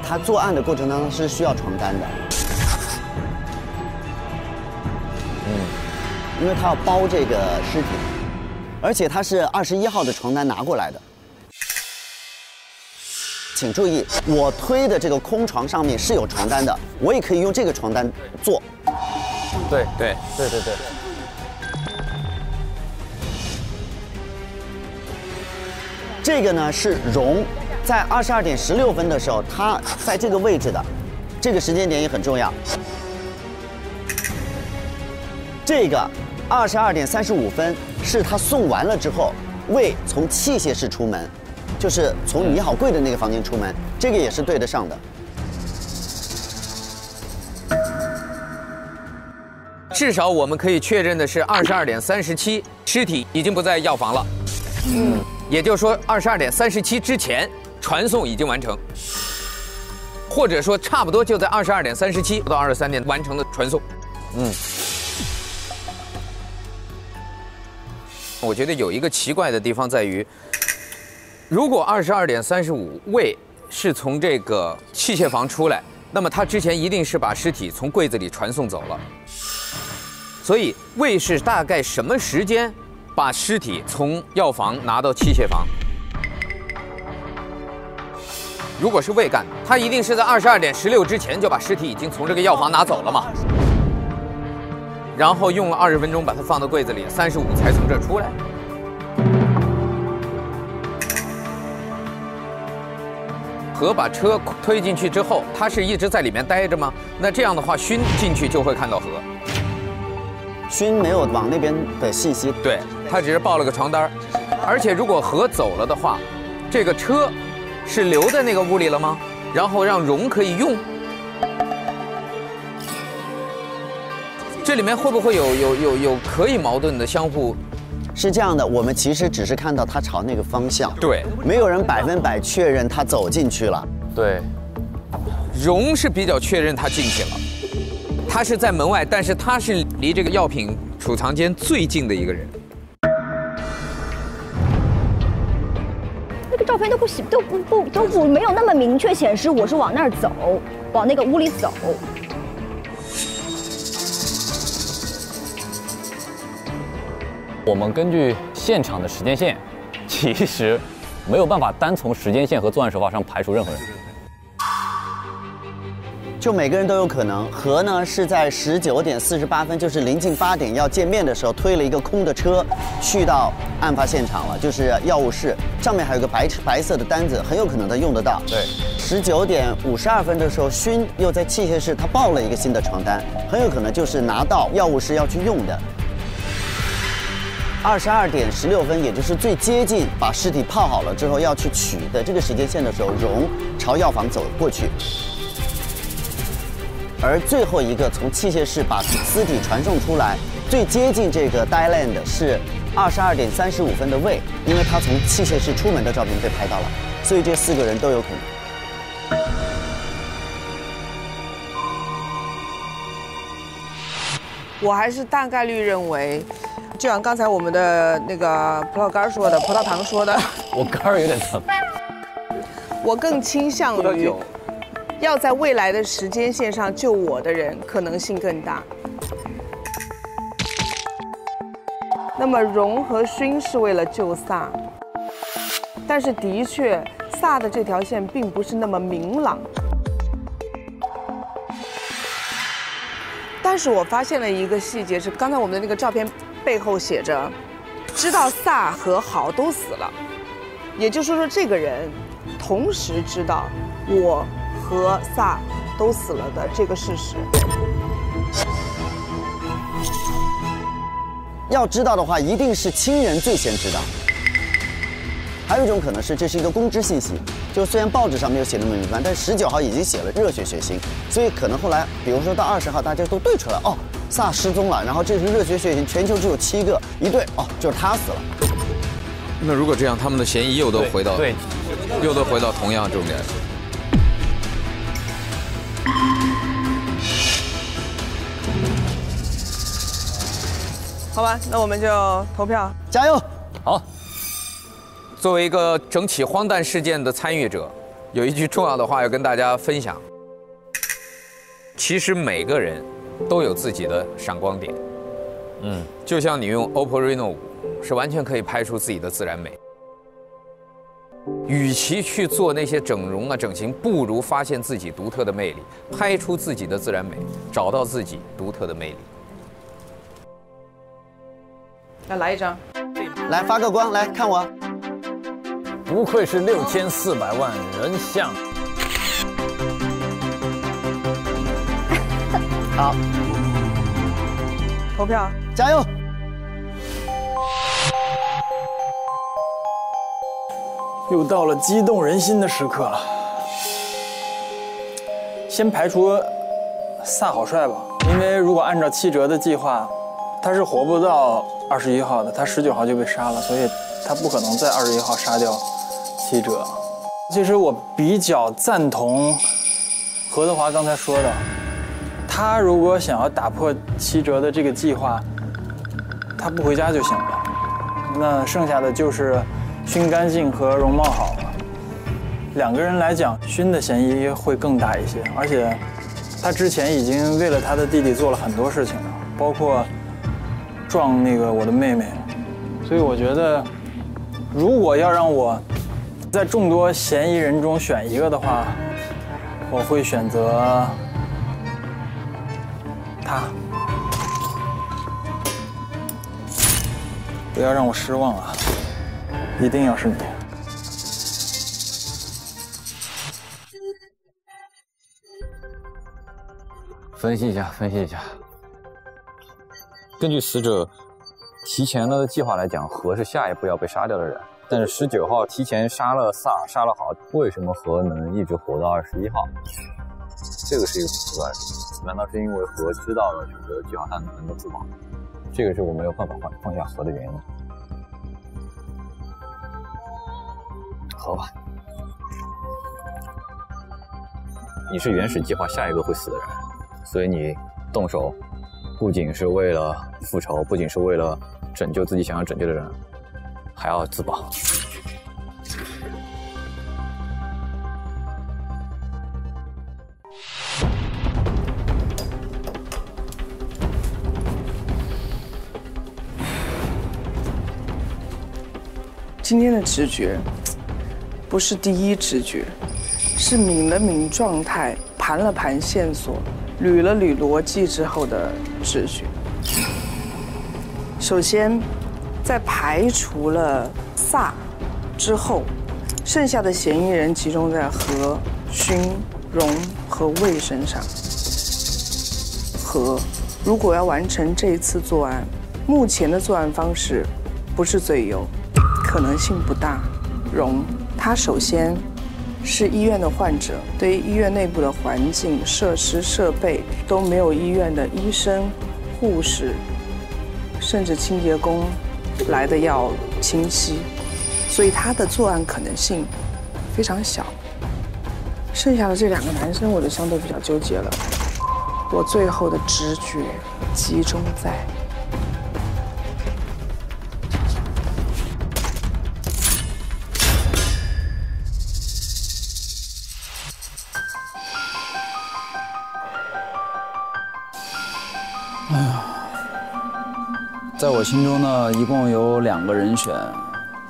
Speaker 6: 他作案的过程当中是需要床单的。因为他要包这个尸体，而且他是二十一号的床单拿过来的。请注意，我推的这个空床上面是有床单的，我也可以用这个床单做。
Speaker 4: 对
Speaker 9: 对
Speaker 4: 对对对。
Speaker 6: 这个呢是荣，在二十二点十六分的时候，他在这个位置的，这个时间点也很重要。这个二十二点三十五分是他送完了之后，魏从器械室出门，就是从你好贵的那个房间出门，这个也是对得上的。
Speaker 9: 至少我们可以确认的是，二十二点三十七，尸体已经不在药房了。嗯。也就是说，二十二点三十七之前传送已经完成，或者说差不多就在二十二点三十七到二十三点完成的传送。嗯，我觉得有一个奇怪的地方在于，如果二十二点三十五魏是从这个器械房出来，那么他之前一定是把尸体从柜子里传送走了。所以魏是大概什么时间？把尸体从药房拿到器械房。如果是未干，他一定是在二十二点十六之前就把尸体已经从这个药房拿走了嘛？然后用了二十分钟把它放到柜子里，三十五才从这出来。何把车推进去之后，他是一直在里面待着吗？那这样的话，熏进去就会看到何。
Speaker 6: 熏没有往那边的信息，
Speaker 9: 对他只是报了个床单而且如果何走了的话，这个车是留在那个屋里了吗？然后让荣可以用，这里面会不会有有有有可以矛盾的相互？
Speaker 6: 是这样的，我们其实只是看到他朝那个方向，
Speaker 9: 对，
Speaker 6: 没有人百分百确认他走进去了，
Speaker 4: 对，
Speaker 9: 荣是比较确认他进去了。他是在门外，但是他是离这个药品储藏间最近的一个人。
Speaker 8: 那个照片都不显都不不都不没有那么明确显示我是往那儿走，往那个屋里走。
Speaker 4: 我们根据现场的时间线，其实没有办法单从时间线和作案手法上排除任何人。
Speaker 6: 就每个人都有可能。何呢是在十九点四十八分，就是临近八点要见面的时候，推了一个空的车去到案发现场了，就是药物室上面还有个白白色的单子，很有可能他用得到。
Speaker 4: 对，
Speaker 6: 十九点五十二分的时候，勋又在器械室他报了一个新的床单，很有可能就是拿到药物室要去用的。二十二点十六分，也就是最接近把尸体泡好了之后要去取的这个时间线的时候，荣朝药房走过去。而最后一个从器械室把尸体传送出来，最接近这个 d i l a n d 是二十二点三十五分的魏，因为他从器械室出门的照片被拍到了，所以这四个人都有可能。
Speaker 13: 我还是大概率认为，就像刚才我们的那个葡萄干说的，葡萄糖说的，
Speaker 4: 我肝儿有点疼。
Speaker 13: 我更倾向于。要在未来的时间线上救我的人可能性更大。那么荣和勋是为了救萨，但是的确，萨的这条线并不是那么明朗。但是我发现了一个细节，是刚才我们的那个照片背后写着，知道萨和好都死了，也就是说，这个人同时知道我。和萨都死了的这个事实，
Speaker 6: 要知道的话，一定是亲人最先知道。还有一种可能是，这是一个公知信息，就虽然报纸上没有写那么明白，但十九号已经写了热血血腥，所以可能后来，比如说到二十号，大家都对出来，哦，萨失踪了，然后这是热血血型，全球只有七个，一对，哦，就是他死了。
Speaker 9: 那如果这样，他们的嫌疑又都回到，
Speaker 4: 对，
Speaker 9: 又都回到同样重点。
Speaker 13: 好吧，那我们就投票，
Speaker 6: 加油！
Speaker 11: 好。作为一个整起荒诞事件的参与者，有一句重要的话要跟大家分享。其实每个人都有自己的闪光点，嗯，就像你用 OPPO Reno 五，是完全可以拍出自己的自然美。与其去做那些整容啊、整形，不如发现自己独特的魅力，拍出自己的自然美，找到自己独特的魅力。
Speaker 13: 来来一张，
Speaker 6: 来发个光，来看我。
Speaker 4: 不愧是六千四百万人像。
Speaker 6: 好，
Speaker 13: 投票，
Speaker 6: 加油！
Speaker 12: 又到了激动人心的时刻了。先排除萨好帅吧，因为如果按照七哲的计划，他是活不到二十一号的，他十九号就被杀了，所以他不可能在二十一号杀掉七折。其实我比较赞同何德华刚才说的，他如果想要打破七折的这个计划，他不回家就行了，那剩下的就是熏干净和容貌好了。两个人来讲，熏的嫌疑会更大一些，而且他之前已经为了他的弟弟做了很多事情了，包括撞那个我的妹妹，所以我觉得，如果要让我在众多嫌疑人中选一个的话，我会选择他。不要让我失望啊！一定要是你。
Speaker 4: 分析一下，分析一下。根据死者提前的计划来讲，何是下一步要被杀掉的人。但是十九号提前杀了萨，杀了好，为什么何能一直活到二十一号？这个是一个奇怪的。难道是因为何知道了选择计划他能够自保？这个是我没有办法放放下何的原因。何吧，你是原始计划下一个会死的人。所以你动手，不仅是为了复仇，不仅是为了拯救自己想要拯救的人，还要自保。
Speaker 13: 今天的直觉不是第一直觉，是抿了抿状态，盘了盘线索。捋了捋逻辑之后的直觉。首先，在排除了萨之后，剩下的嫌疑人集中在何、勋、荣和魏身上。何，如果要完成这一次作案，目前的作案方式不是最优，可能性不大。荣，他首先。是医院的患者，对于医院内部的环境、设施、设备都没有医院的医生、护士，甚至清洁工来的要清晰，所以他的作案可能性非常小。剩下的这两个男生，我就相对比较纠结了。我最后的直觉集中在。
Speaker 5: 我心中呢，一共有两个人选，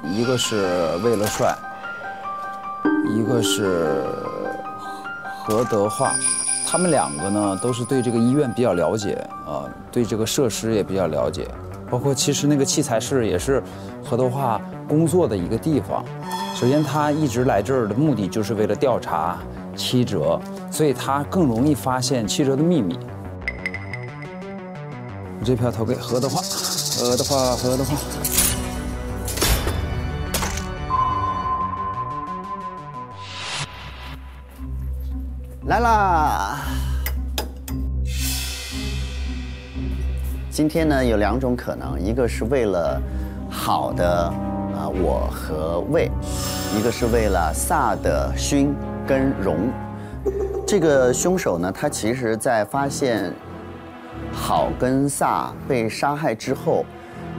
Speaker 5: 一个是为了帅，一个是何德化。他们两个呢，都是对这个医院比较了解啊，对这个设施也比较了解，包括其实那个器材室也是何德化工作的一个地方。首先，他一直来这儿的目的就是为了调查七折，所以他更容易发现七折的秘密。这票投给何德化。合的话，合的话，
Speaker 6: 来啦！今天呢有两种可能，一个是为了好的啊我和魏，一个是为了萨的勋跟荣。这个凶手呢，他其实在发现郝跟萨被杀害之后，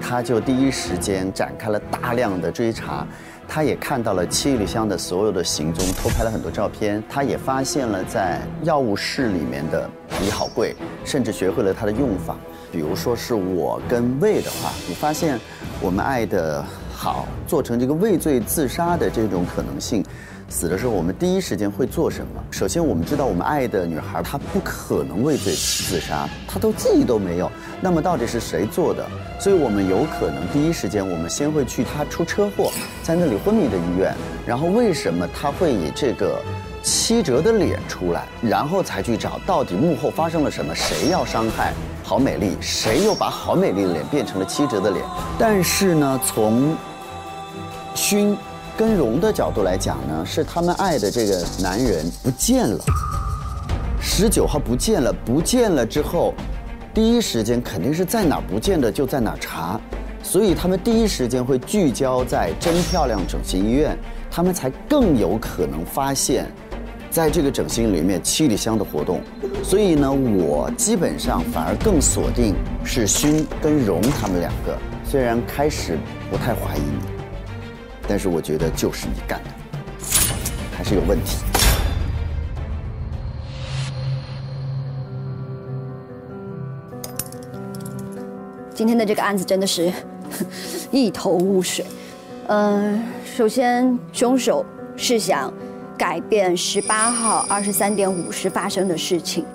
Speaker 6: 他就第一时间展开了大量的追查。他也看到了七里香的所有的行踪，偷拍了很多照片。他也发现了在药物室里面的李好贵，甚至学会了他的用法。比如说是我跟魏的话，你发现我们爱的好做成这个畏罪自杀的这种可能性。死的时候，我们第一时间会做什么？首先，我们知道我们爱的女孩她不可能畏罪自杀，她都记忆都没有。那么到底是谁做的？所以我们有可能第一时间，我们先会去她出车祸，在那里昏迷的医院。然后为什么她会以这个七折的脸出来？然后才去找到底幕后发生了什么？谁要伤害郝美丽？谁又把郝美丽的脸变成了七折的脸？但是呢，从勋。跟荣的角度来讲呢，是他们爱的这个男人不见了，十九号不见了，不见了之后，第一时间肯定是在哪不见的就在哪查，所以他们第一时间会聚焦在真漂亮整形医院，他们才更有可能发现，在这个整形里面七里香的活动，所以呢，我基本上反而更锁定是勋跟荣他们两个，虽然开始不太怀疑你。但是我觉得就是你干的，还是有问题。
Speaker 8: 今天的这个案子真的是 一头雾水。嗯，首先凶手是想改变十八号二十三点五十发生的事情。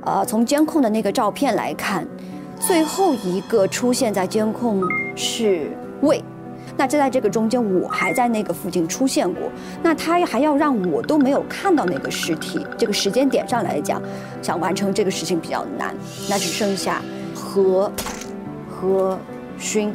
Speaker 8: 呃，从监控的那个照片来看，最后一个出现在监控是魏。那就在这个中间，我还在那个附近出现过，那他还要让我都没有看到那个尸体，这个时间点上来讲，想完成这个事情比较难。那只剩下何和勋。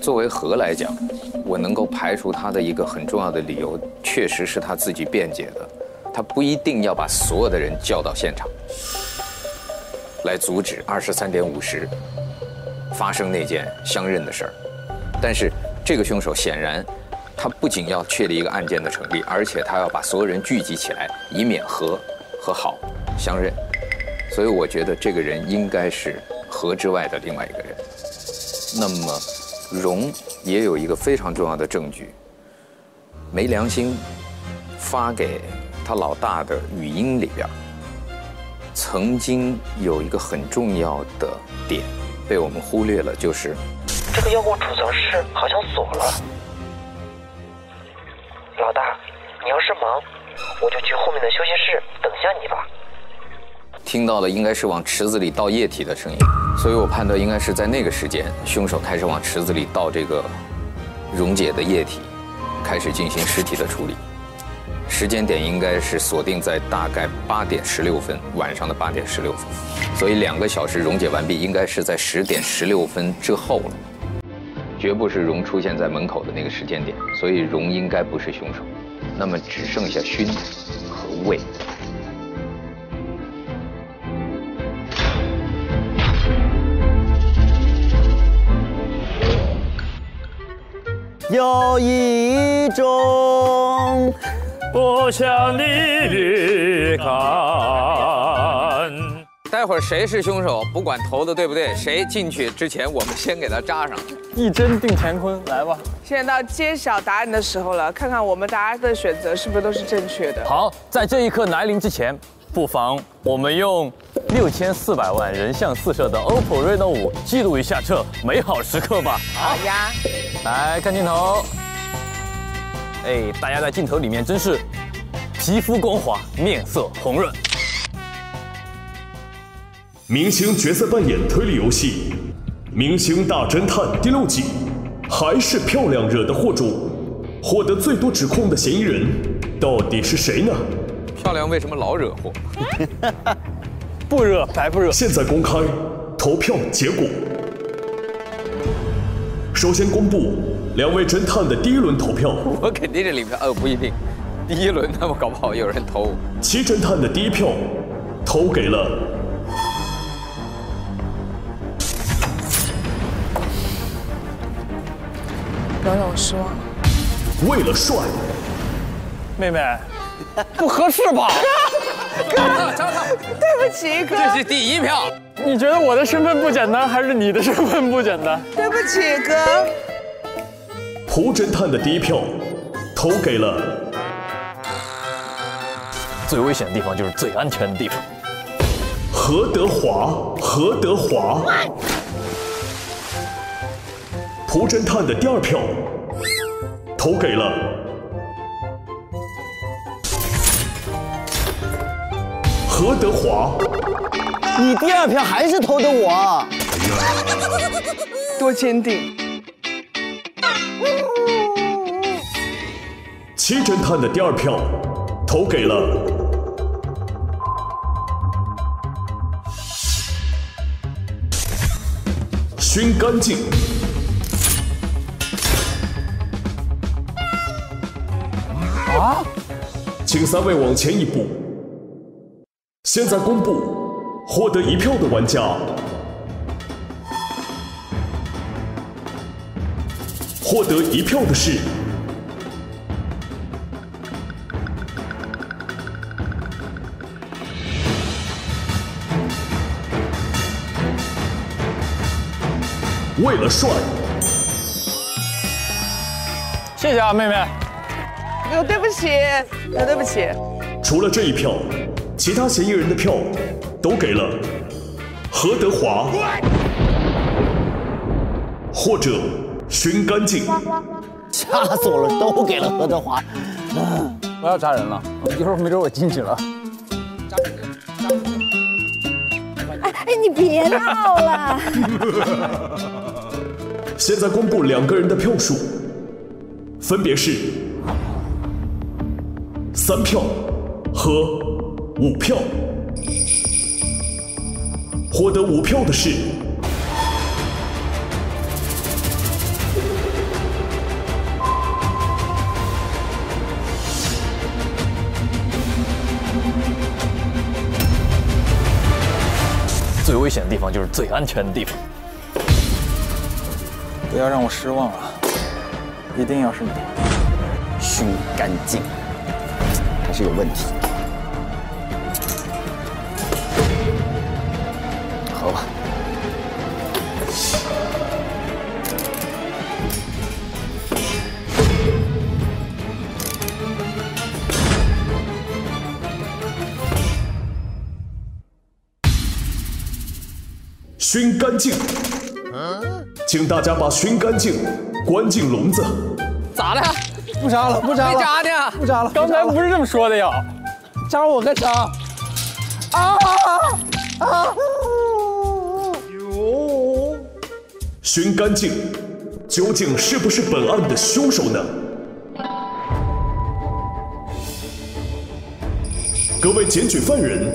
Speaker 9: 作为何来讲？我能够排除他的一个很重要的理由，确实是他自己辩解的，他不一定要把所有的人叫到现场，来阻止二十三点五十发生那件相认的事儿。但是这个凶手显然，他不仅要确立一个案件的成立，而且他要把所有人聚集起来，以免和和好相认。所以我觉得这个人应该是和之外的另外一个人。那么。荣也有一个非常重要的证据，没良心发给他老大的语音里边，曾经有一个很重要的点被我们忽略了，就是
Speaker 11: 这个药物储藏室好像锁了。老大，你要是忙，我就去后面的休息室等下你吧。
Speaker 9: 听到了，应该是往池子里倒液体的声音，所以我判断应该是在那个时间，凶手开始往池子里倒这个溶解的液体，开始进行尸体的处理。时间点应该是锁定在大概八点十六分，晚上的八点十六分，所以两个小时溶解完毕，应该是在十点十六分之后了，绝不是荣出现在门口的那个时间点，所以荣应该不是凶手。那么只剩下勋和魏。
Speaker 6: 有一种
Speaker 9: 不想你离开。待会儿谁是凶手，不管投的对不对，谁进去之前，我们先给他扎上。
Speaker 12: 一针定乾坤，来吧！
Speaker 13: 现在到揭晓答案的时候了，看看我们大家的选择是不是都是正确的。
Speaker 4: 好，在这一刻来临之前。不妨我们用六千四百万人像四摄的 OPPO Reno 五记录一下这美好时刻吧。
Speaker 13: 好呀，
Speaker 4: 来看镜头。哎，大家在镜头里面真是皮肤光滑，面色红润。
Speaker 3: 明星角色扮演推理游戏《明星大侦探》第六季，还是漂亮惹的祸主，获得最多指控的嫌疑人到底是谁呢？
Speaker 9: 漂亮为什么老惹祸？
Speaker 12: 不惹白不惹。
Speaker 3: 现在公开投票结果。首先公布两位侦探的第一轮投票。
Speaker 9: 我肯定是零票，呃、不一定。第一轮他们搞不好有人投。
Speaker 3: 七侦探的第一票投给了。
Speaker 13: 冷失说：“
Speaker 3: 为了帅。”
Speaker 12: 妹妹，不合适吧？
Speaker 13: 哥，对不起哥。
Speaker 9: 这是第一票。
Speaker 12: 你觉得我的身份不简单，还是你的身份不简单？
Speaker 13: 对不起哥。
Speaker 3: 蒲侦探的第一票投给了
Speaker 4: 最危险的地方就是最安全的地方。
Speaker 3: 何德华，何德华。蒲侦探的第二票投给了何德华。
Speaker 6: 你第二票还是投的我，
Speaker 13: 多坚定。
Speaker 3: 七侦探的第二票投给了熏干净。
Speaker 12: 啊！
Speaker 3: 请三位往前一步。现在公布获得一票的玩家。获得一票的是为了帅。
Speaker 12: 谢谢啊，妹妹。
Speaker 13: 哥，对不起，哥，对不起。
Speaker 3: 除了这一票，其他嫌疑人的票都给了何德华，或者寻干净。
Speaker 6: 吓死我了，都给了何德华。
Speaker 5: 我要扎人了，一会儿没准我进去了。
Speaker 8: 哎哎，你别闹了。
Speaker 3: 现在公布两个人的票数，分别是三票和五票。获得五票的是
Speaker 4: 最危险的地方就是最安全的地方。
Speaker 12: 不要让我失望啊！一定要是你。
Speaker 6: 熏干净，还是有问题。
Speaker 3: 干净。请大家把熏干净关进笼子。
Speaker 9: 咋了？
Speaker 12: 不扎了，不扎了，
Speaker 9: 没扎呢，
Speaker 12: 不扎了。刚才不是这么说的呀？扎我干啥？啊啊！
Speaker 3: 哟！熏干净，究竟是不是本案的凶手呢？各位检举犯人。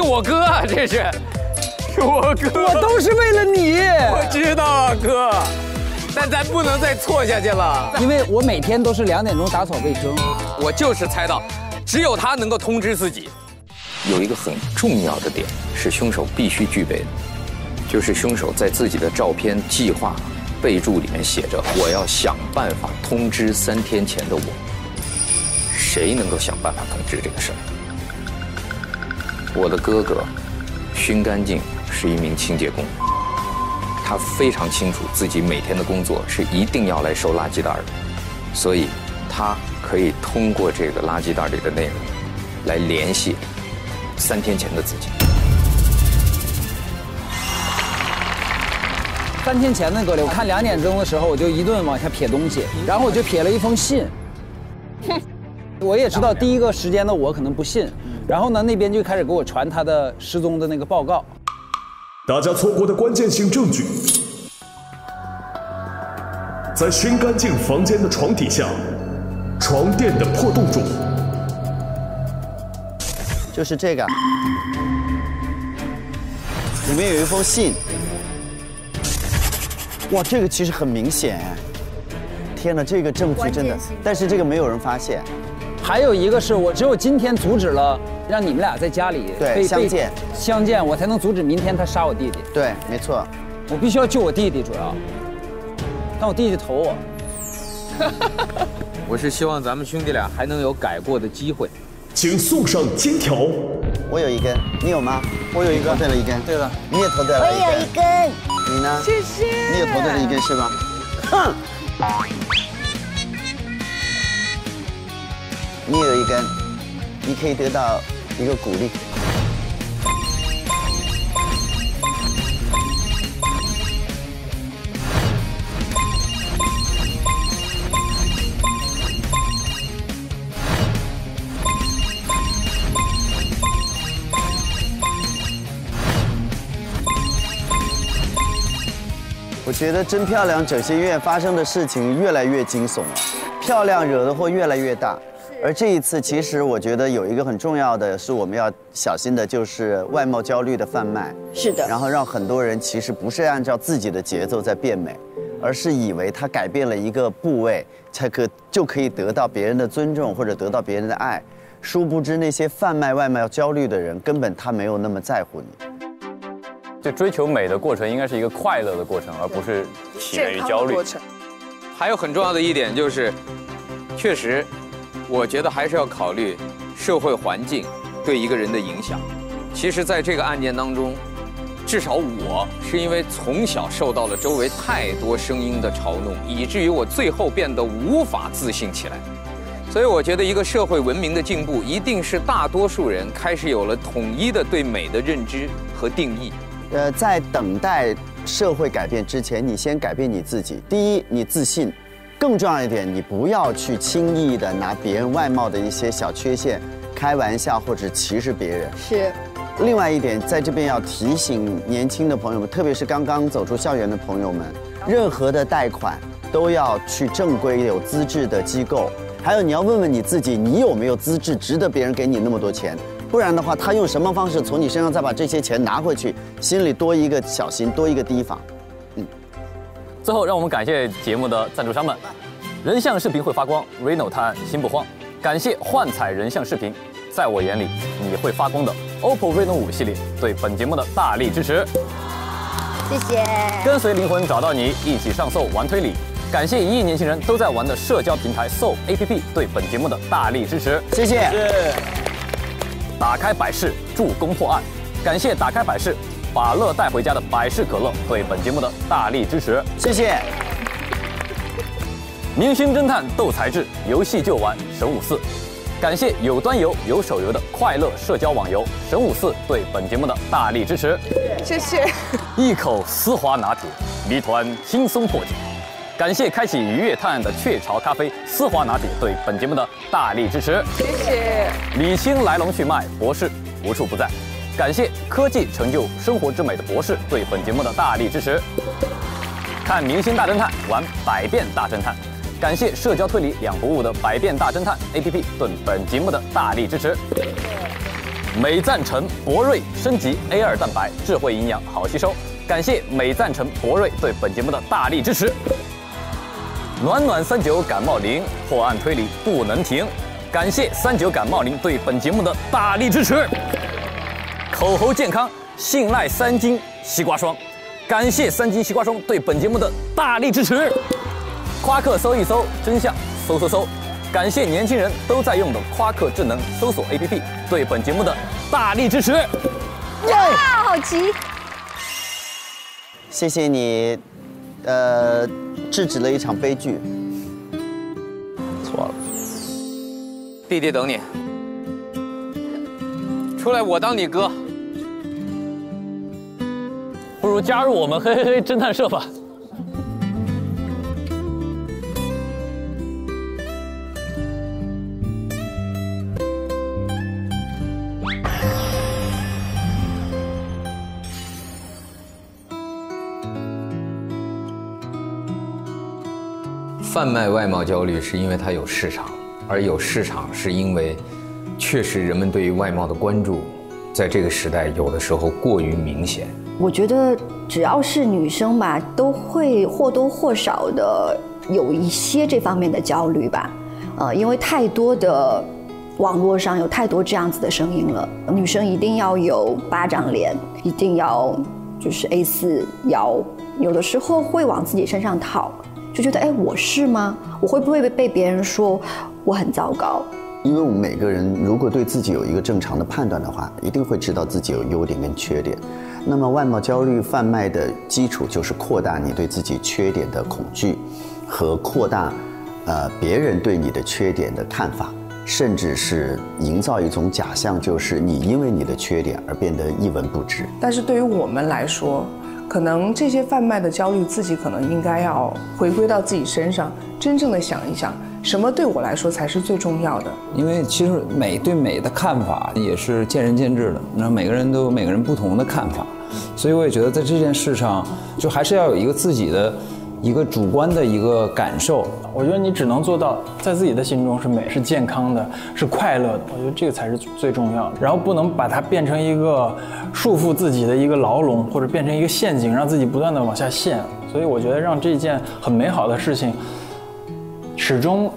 Speaker 9: 是我哥啊，这是，是我哥。
Speaker 12: 我都是为了你。
Speaker 9: 我知道啊，哥，但咱不能再错下去了。
Speaker 5: 因为我每天都是两点钟打扫卫生。
Speaker 9: 我就是猜到，只有他能够通知自己。有一个很重要的点是凶手必须具备的。就是凶手在自己的照片计划备注里面写着：“我要想办法通知三天前的我。”谁能够想办法通知这个事儿？我的哥哥熏干净是一名清洁工，他非常清楚自己每天的工作是一定要来收垃圾袋的，所以他可以通过这个垃圾袋里的内容来联系三天前的自己。
Speaker 5: 三天前的歌里，我看两点钟的时候，我就一顿往下撇东西，然后我就撇了一封信。我也知道第一个时间的，我可能不信，然后呢，那边就开始给我传他的失踪的那个报告。
Speaker 3: 大家错过的关键性证据，在熏干净房间的床底下，床垫的破洞中，
Speaker 6: 就是这个，里面有一封信。哇，这个其实很明显。天哪，这个证据真的，但是这个没有人发现。
Speaker 5: 还有一个是我只有今天阻止了，让你们俩在家里
Speaker 6: 对相见
Speaker 5: 相见，我才能阻止明天他杀我弟弟。
Speaker 6: 对，没错，
Speaker 5: 我必须要救我弟弟，主要。但我弟弟投我。
Speaker 11: 我是希望咱们兄弟俩还能有改过的机会。
Speaker 3: 请送上金条。
Speaker 6: 我有一根，你有吗？我有一个，投对了一根。
Speaker 5: 对了，
Speaker 6: 你也投对了一根。
Speaker 8: 我有一根。
Speaker 6: 你呢？
Speaker 13: 谢谢。
Speaker 6: 你也投对了一根是吗？哼。你有一根，你可以得到一个鼓励。我觉得真漂亮整形医院发生的事情越来越惊悚了，漂亮惹的祸越来越大。而这一次，其实我觉得有一个很重要的是我们要小心的，就是外貌焦虑的贩卖。
Speaker 8: 是的。
Speaker 6: 然后让很多人其实不是按照自己的节奏在变美，而是以为他改变了一个部位，才可就可以得到别人的尊重或者得到别人的爱。殊不知那些贩卖外貌焦虑的人，根本他没有那么在乎你。
Speaker 4: 就追求美的过程应该是一个快乐的过程，而不是起源于焦虑。
Speaker 11: 还有很重要的一点就是，确实。我觉得还是要考虑社会环境对一个人的影响。其实，在这个案件当中，至少我是因为从小受到了周围太多声音的嘲弄，以至于我最后变得无法自信起来。所以，我觉得一个社会文明的进步，一定是大多数人开始有了统一的对美的认知和定义。
Speaker 6: 呃，在等待社会改变之前，你先改变你自己。第一，你自信。更重要一点，你不要去轻易的拿别人外貌的一些小缺陷开玩笑或者歧视别人。
Speaker 8: 是。
Speaker 6: 另外一点，在这边要提醒年轻的朋友们，特别是刚刚走出校园的朋友们，任何的贷款都要去正规有资质的机构。还有，你要问问你自己，你有没有资质值得别人给你那么多钱？不然的话，他用什么方式从你身上再把这些钱拿回去，心里多一个小心，多一个提防。
Speaker 4: 最后，让我们感谢节目的赞助商们：人像视频会发光，Reno 探案心不慌；感谢幻彩人像视频，在我眼里你会发光的 OPPO Reno 五系列对本节目的大力支持。
Speaker 8: 谢谢。
Speaker 4: 跟随灵魂找到你，一起上 Soul 玩推理。感谢一亿年轻人都在玩的社交平台 Soul APP 对本节目的大力支持。
Speaker 6: 谢谢。
Speaker 4: 打开百事，助攻破案。感谢打开百事。把乐带回家的百事可乐对本节目的大力支持，
Speaker 6: 谢谢。
Speaker 4: 明星侦探斗才智，游戏就玩神武四，感谢有端游有手游的快乐社交网游神武四对本节目的大力支持，
Speaker 13: 谢谢。
Speaker 4: 一口丝滑拿铁，谜团轻松破解，感谢开启愉悦探案的雀巢咖啡丝滑拿铁对本节目的大力支持，
Speaker 13: 谢谢。
Speaker 4: 理清来龙去脉，博士无处不在。感谢科技成就生活之美的博士对本节目的大力支持。看《明星大侦探》，玩《百变大侦探》。感谢社交推理两不误的《百变大侦探》APP 对本节目的大力支持。美赞臣博瑞升级 A 二蛋白，智慧营养好吸收。感谢美赞臣博瑞对本节目的大力支持。暖暖三九感冒灵，破案推理不能停。感谢三九感冒灵对本节目的大力支持。口喉健康，信赖三金西瓜霜，感谢三金西瓜霜对本节目的大力支持。夸克搜一搜真相，搜搜搜，感谢年轻人都在用的夸克智能搜索 APP 对本节目的大力支持。
Speaker 8: 哇，好急！
Speaker 6: 谢谢你，呃，制止了一场悲剧。
Speaker 11: 错了，弟弟等你，出来，我当你哥。
Speaker 4: 不如加入我们嘿嘿嘿侦探社吧。
Speaker 11: 贩卖外貌焦虑是因为它有市场而有市场是因为确实人们对于外貌的关注在这个时代有的时候过于明显。
Speaker 8: 我觉得只要是女生吧，都会或多或少的有一些这方面的焦虑吧。呃，因为太多的网络上有太多这样子的声音了，女生一定要有巴掌脸，一定要就是 A 四腰，有的时候会往自己身上套，就觉得哎，我是吗？我会不会被别人说我很糟糕？
Speaker 6: 因为我们每个人如果对自己有一个正常的判断的话，一定会知道自己有优点跟缺点。那么外貌焦虑贩卖的基础就是扩大你对自己缺点的恐惧，和扩大。呃，别人对你的缺点的看法，甚至是营造一种假象，就是你因为你的缺点而变得一文不值。
Speaker 13: 但是对于我们来说，可能这些贩卖的焦虑，自己可能应该要回归到自己身上，真正的想一想，什么对我来说才是最重要的。
Speaker 5: 因为其实美对美的看法也是见仁见智的，那每个人都有每个人不同的看法，所以我也觉得在这件事上，就还是要有一个自己的。一个主观的一个感受，
Speaker 12: 我觉得你只能做到在自己的心中是美、是健康的、是快乐的。我觉得这个才是最重要的。然后不能把它变成一个束缚自己的一个牢笼，或者变成一个陷阱，让自己不断的往下陷。所以我觉得让这件很美好的事情，始终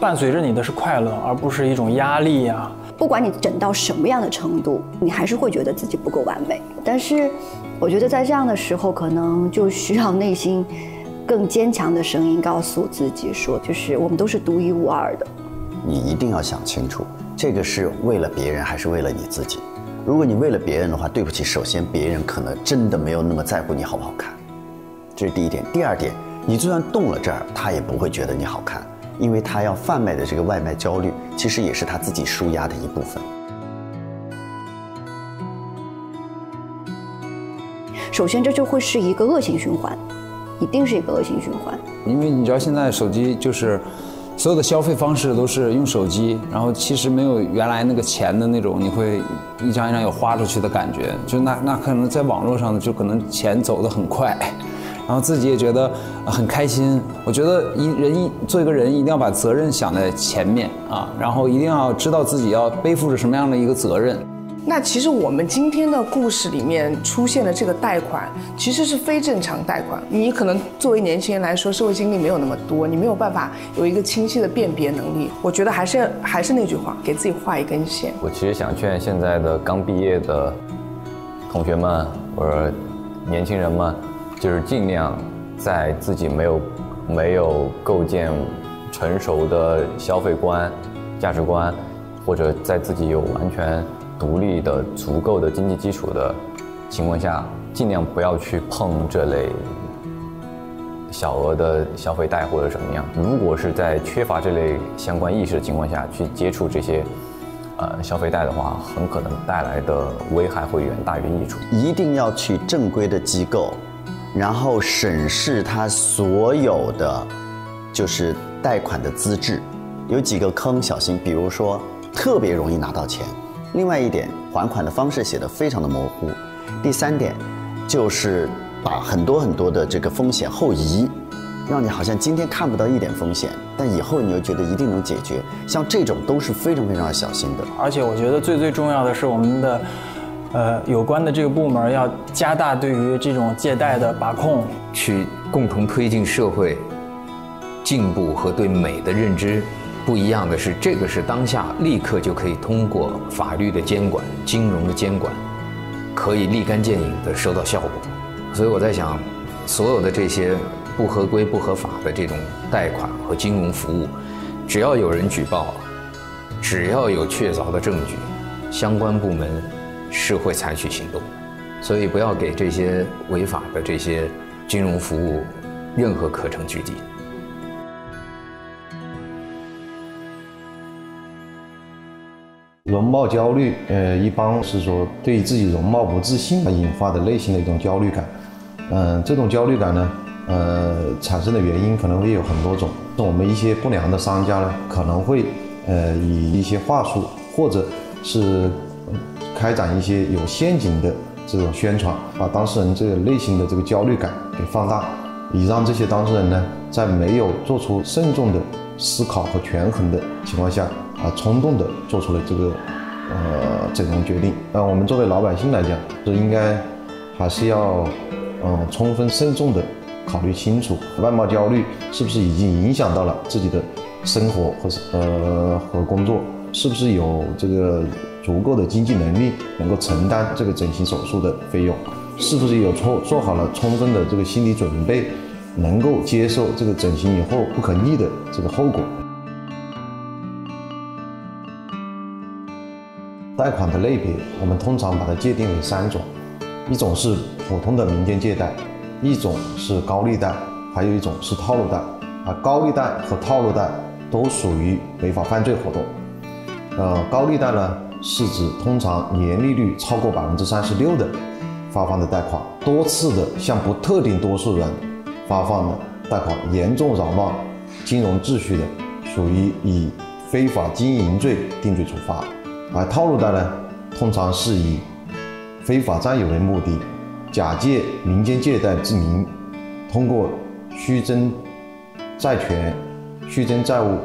Speaker 12: 伴随着你的是快乐，而不是一种压力呀。
Speaker 8: 不管你整到什么样的程度，你还是会觉得自己不够完美。但是，我觉得在这样的时候，可能就需要内心。更坚强的声音告诉自己说：“就是我们都是独一无二的。”
Speaker 6: 你一定要想清楚，这个是为了别人还是为了你自己？如果你为了别人的话，对不起，首先别人可能真的没有那么在乎你好不好看，这是第一点。第二点，你就算动了这儿，他也不会觉得你好看，因为他要贩卖的这个外卖焦虑，其实也是他自己舒压的一部分。
Speaker 8: 首先，这就会是一个恶性循环。一定是一个恶性循环，
Speaker 5: 因为你知道现在手机就是所有的消费方式都是用手机，然后其实没有原来那个钱的那种，你会一张一张有花出去的感觉，就那那可能在网络上呢，就可能钱走得很快，然后自己也觉得很开心。我觉得一人一做一个人一定要把责任想在前面啊，然后一定要知道自己要背负着什么样的一个责任。
Speaker 13: 那其实我们今天的故事里面出现的这个贷款，其实是非正常贷款。你可能作为年轻人来说，社会经历没有那么多，你没有办法有一个清晰的辨别能力。我觉得还是还是那句话，给自己画一根线。
Speaker 4: 我其实想劝现在的刚毕业的同学们或者年轻人们，就是尽量在自己没有没有构建成熟的消费观、价值观，或者在自己有完全。独立的、足够的经济基础的情况下，尽量不要去碰这类小额的消费贷或者什么样。如果是在缺乏这类相关意识的情况下去接触这些呃消费贷的话，很可能带来的危害会远大于益处。
Speaker 6: 一定要去正规的机构，然后审视他所有的就是贷款的资质，有几个坑小心，比如说特别容易拿到钱。另外一点，还款的方式写的非常的模糊。第三点，就是把很多很多的这个风险后移，让你好像今天看不到一点风险，但以后你又觉得一定能解决。像这种都是非常非常要小心的。
Speaker 12: 而且我觉得最最重要的是，我们的呃有关的这个部门要加大对于这种借贷的把控，
Speaker 11: 去共同推进社会进步和对美的认知。不一样的是，这个是当下立刻就可以通过法律的监管、金融的监管，可以立竿见影的收到效果。所以我在想，所有的这些不合规、不合法的这种贷款和金融服务，只要有人举报，只要有确凿的证据，相关部门是会采取行动。所以不要给这些违法的这些金融服务任何可乘之机。
Speaker 17: 容貌焦虑，呃，一般是说对自己容貌不自信而引发的内心的一种焦虑感。嗯，这种焦虑感呢，呃，产生的原因可能会有很多种。我们一些不良的商家呢，可能会呃以一些话术，或者是开展一些有陷阱的这种宣传，把当事人这个内心的这个焦虑感给放大，以让这些当事人呢在没有做出慎重的思考和权衡的情况下，啊，冲动的做出了这个呃整容决定。那我们作为老百姓来讲，是应该还是要嗯充分慎重的考虑清楚，外貌焦虑是不是已经影响到了自己的生活和呃和工作，是不是有这个足够的经济能力能够承担这个整形手术的费用，是不是有做做好了充分的这个心理准备。能够接受这个整形以后不可逆的这个后果。贷款的类别，我们通常把它界定为三种：一种是普通的民间借贷，一种是高利贷，还有一种是套路贷。啊，高利贷和套路贷都属于违法犯罪活动。呃，高利贷呢，是指通常年利率超过百分之三十六的发放的贷款，多次的向不特定多数人。发放的贷款严重扰乱金融秩序的，属于以非法经营罪定罪处罚；而套路贷呢，通常是以非法占有为目的，假借民间借贷之名，通过虚增债权、虚增债务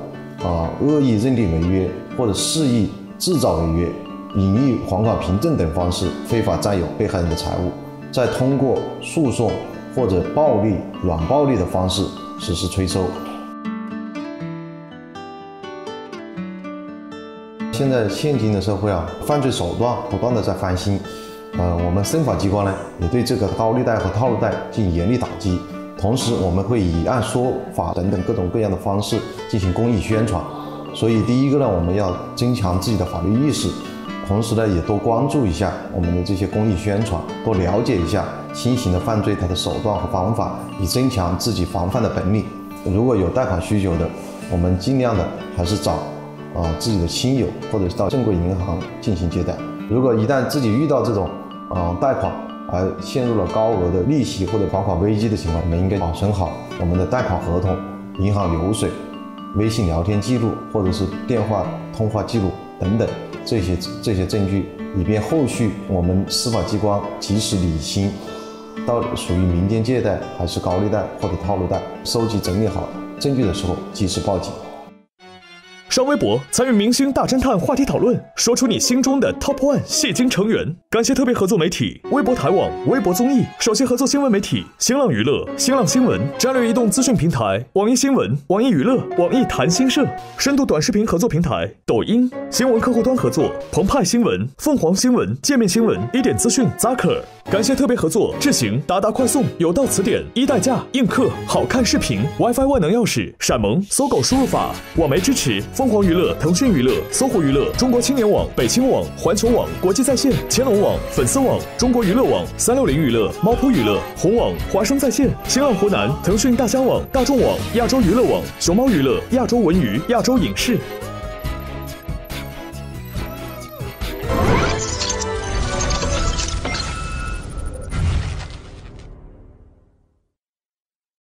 Speaker 17: 啊，恶意认定违约或者肆意制造违约、隐匿还款凭证等方式，非法占有被害人的财物，再通过诉讼。或者暴力、软暴力的方式实施催收。现在现今的社会啊，犯罪手段不断的在翻新，呃，我们司法机关呢也对这个高利贷和套路贷进行严厉打击，同时我们会以案说法等等各种各样的方式进行公益宣传。所以第一个呢，我们要增强自己的法律意识。同时呢，也多关注一下我们的这些公益宣传，多了解一下新型的犯罪它的手段和方法，以增强自己防范的本领。如果有贷款需求的，我们尽量的还是找啊自己的亲友，或者是到正规银行进行借贷。如果一旦自己遇到这种啊贷款而陷入了高额的利息或者还款危机的情况，我们应该保存好我们的贷款合同、银行流水、微信聊天记录或者是电话通话记录等等。这些这些证据，以便后续我们司法机关及时理清，到底属于民间借贷还是高利贷或者套路贷，收集整理好证据的时候及时报警。
Speaker 3: 上微博参与明星大侦探话题讨论，说出你心中的 Top One 戏精成员。感谢特别合作媒体微博台网、微博综艺，首席合作新闻媒体新浪娱乐、新浪新闻，战略移动资讯平台网易新闻、网易娱乐、网易谈新社，深度短视频合作平台抖音，新闻客户端合作澎湃新闻、凤凰新闻、界面新闻、一点资讯、Zaker。感谢特别合作智行、达达快送、有道词典、一代驾、映客、好看视频、WiFi 万能钥匙、闪萌、搜狗输入法、网媒支持。凤凰娱乐、腾讯娱乐、搜狐娱乐、中国青年网、北青网、环球网、国际在线、乾隆网、粉丝网、中国娱乐网、三六零娱乐、猫扑娱乐、红网、华声在线、新浪湖南、腾讯大疆网、大众网、亚洲娱乐网、熊猫娱乐、亚洲文娱、亚洲影视。